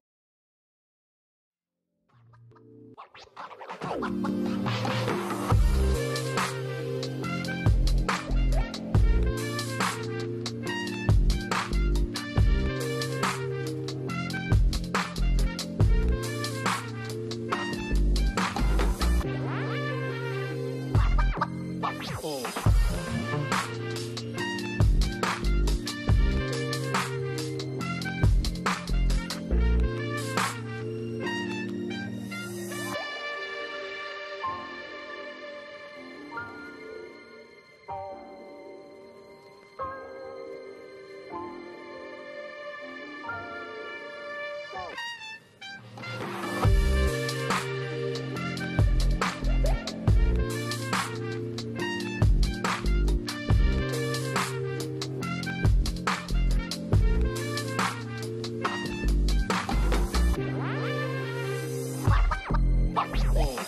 Oh.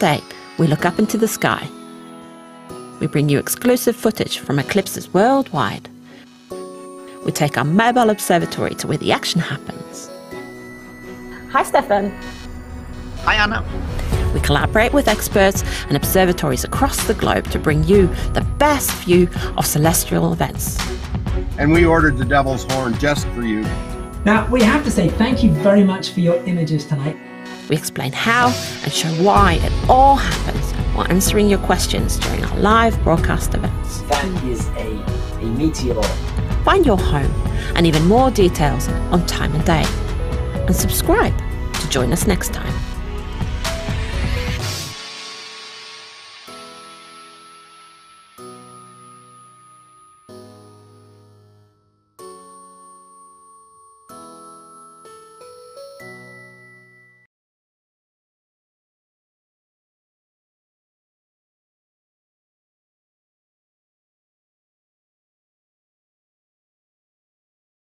Time we look up into the sky. We bring you exclusive footage from eclipses worldwide. We take our mobile observatory to where the action happens. Hi, Steffen. Hi, Anna. We collaborate with experts and observatories across the globe to bring you the best view of celestial events. And we ordered the Devil's Horn just for you. Now, we have to say thank you very much for your images tonight. We explain how and show why it all happens while answering your questions during our live broadcast events. That is a, a meteor. Find your home and even more details on timeanddate. And subscribe to join us next time.